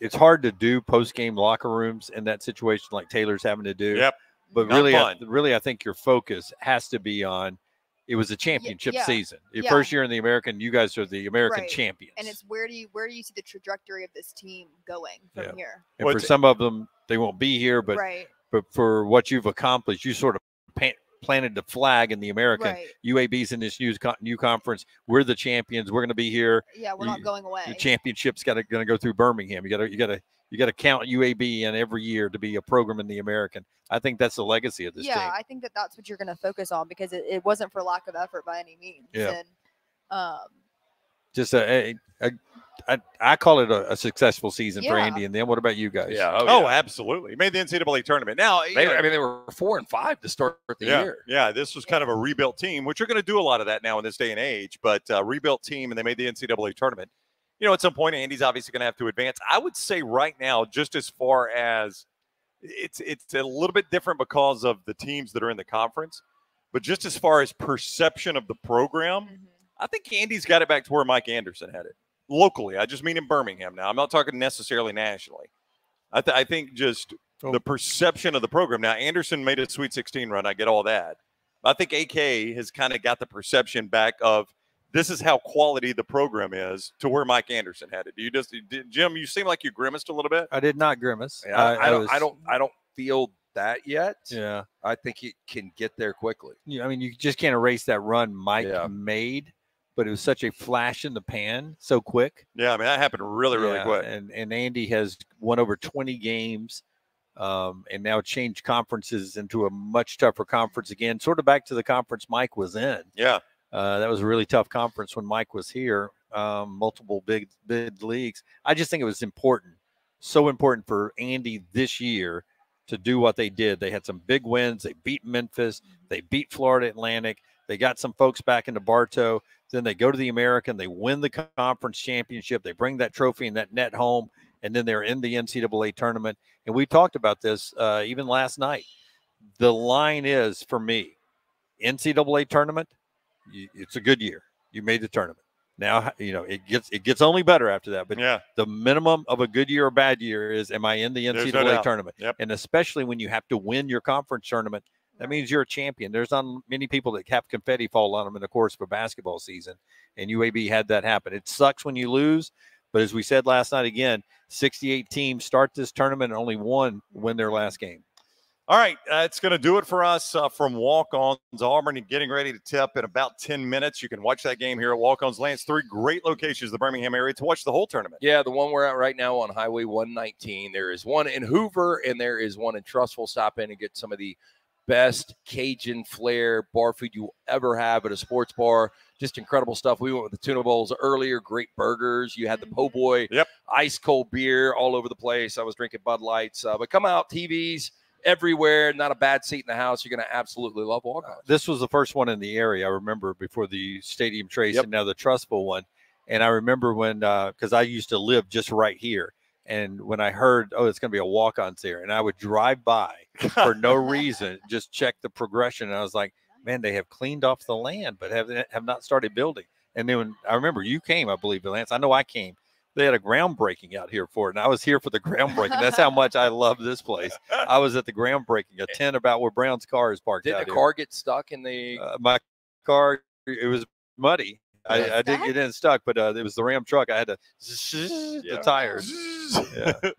it's hard to do post game locker rooms in that situation like Taylor's having to do. Yep. But Not really, I, really, I think your focus has to be on. It was a championship yeah, season. Your yeah. first year in the American, you guys are the American Right. champions. And it's where do you where do you see the trajectory of this team going from Yeah. here? and Well, for some of them, they won't be here. But right, but for what you've accomplished, you sort of pa- planted the flag in the American. right. UAB's in this new new conference. We're the champions. We're going to be here. Yeah, we're you- not going away. The championship's got to going to go through Birmingham. You got to you got to you got to count UAB in every year to be a program in the American. I think that's the legacy of this yeah, team. I think that that's what you're going to focus on because it, it wasn't for lack of effort by any means. Yeah. And um, Just a, a, a I, I call it a, a successful season for Andy. And then what about you guys? Yeah. Oh, Oh, yeah. absolutely. Made the NCAA tournament. Now, you They, know- I mean, they were four and five to start the yeah, year. Yeah, this was kind of a rebuilt team, which you're going to do a lot of that now in this day and age. But uh, rebuilt team, and they made the NCAA tournament. You know, at some point, Andy's obviously going to have to advance. I would say right now, just as far as it's it's a little bit different because of the teams that are in the conference, but just as far as perception of the program, mhm. I think Andy's got it back to where Mike Anderson had it locally. I just mean in Birmingham now. I'm not talking necessarily nationally. I, th- I think just Oh. the perception of the program. Now, Anderson made a Sweet 16 run. I get all that. I think AK has kind of got the perception back of this is how quality the program is to where Mike Anderson had it. Do you just, did, Jim, you seem like you grimaced a little bit. I did not grimace. Yeah, I, I don't. was- I don't. I don't feel that yet. Yeah. I think it can get there quickly. Yeah, I mean, you just can't erase that run Mike Yeah. made, but it was such a flash in the pan, so quick. Yeah, I mean that happened really, really Yeah, quick. And and Andy has won over 20 games, um, and now changed conferences into a much tougher conference again. Sort of back to the conference Mike was in. Yeah, Uh, that was a really tough conference when Mike was here. Um, multiple big big leagues. I just think it was important, so important for Andy this year to do what they did. They had some big wins. They beat Memphis. They beat Florida Atlantic. They got some folks back into Bartow. Then they go to the American. They win the conference championship. They bring that trophy and that net home, and then they're in the NCAA tournament. And we talked about this uh, even last night. The line is for me, NCAA tournament. It's a good year. You made the tournament. Now you know it gets it gets only better after that. But yeah, the minimum of a good year or bad year is am I in the NCAA no tournament? Yep. And especially when you have to win your conference tournament, that means you're a champion. There's not many people that have confetti fall on them in the course of a basketball season, and UAB had that happen. It sucks when you lose, but as we said last night again, 68 teams start this tournament and only one win their last game. All right, that's going to do it for us uh, from Walk Ons Auburn and getting ready to tip in about 10 minutes. You can watch that game here at Walk Ons Lance. Three great locations in the Birmingham area to watch the whole tournament. Yeah, the one we're at right now on Highway 119. There is one in Hoover and there is one in Trussville. Stop in and get some of the best Cajun flair bar food you will ever have at a sports bar. Just incredible stuff. We went with the tuna bowls earlier. Great burgers. You had the po' boy, Yep. ice cold beer all over the place. I was drinking Bud Lights. Uh, but come out, TVs everywhere. Not a bad seat in the house. You're going to absolutely love Walk On. This was the first one in the area. I remember before the Stadium Trace Yep. and now the Trussville one. And I remember when, because I used to live just right here. And when I heard, oh, it's going to be a walk on there, and I would drive by for no reason, [LAUGHS] just check the progression. And I was like, man, they have cleaned off the land, but have, have not started building. And then when I remember you came, I believe, Lance. I know I came. They had a groundbreaking out here for it, and I was here for the groundbreaking. That's how much I love this place. I was at the groundbreaking, a tent about where Brown's car is parked Did the here car get stuck in the. uh, my car it was muddy. I, I did get in stuck but uh, it was the ram truck i had to Yeah. [LAUGHS] the tires Yeah. [LAUGHS]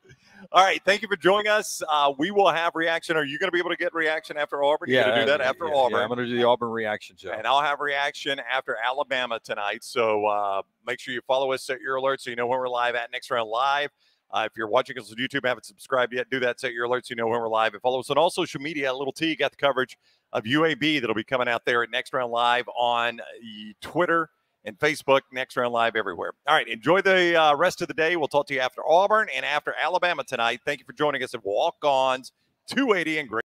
All right, thank you for joining us. Uh, we will have reaction. Are you going to be able to get reaction after Auburn? You're going to do that yeah, after yeah, Auburn. yeah, i'm going to do the auburn reaction show And I'll have reaction after Alabama tonight. So uh, make sure you follow us, set your alerts so you know when we're live at Next Round Live. Uh, if you're watching us on YouTube, haven't subscribed yet, do that. Set your alerts so you know when we're live. And follow us on all social media. Little T got the coverage of UAB that'll be coming out there at Next Round Live on uh, Twitter and Facebook. Next Round Live everywhere. All right, enjoy the uh, rest of the day. We'll talk to you after Auburn and after Alabama tonight. Thank you for joining us at Walk Ons 280 and Great.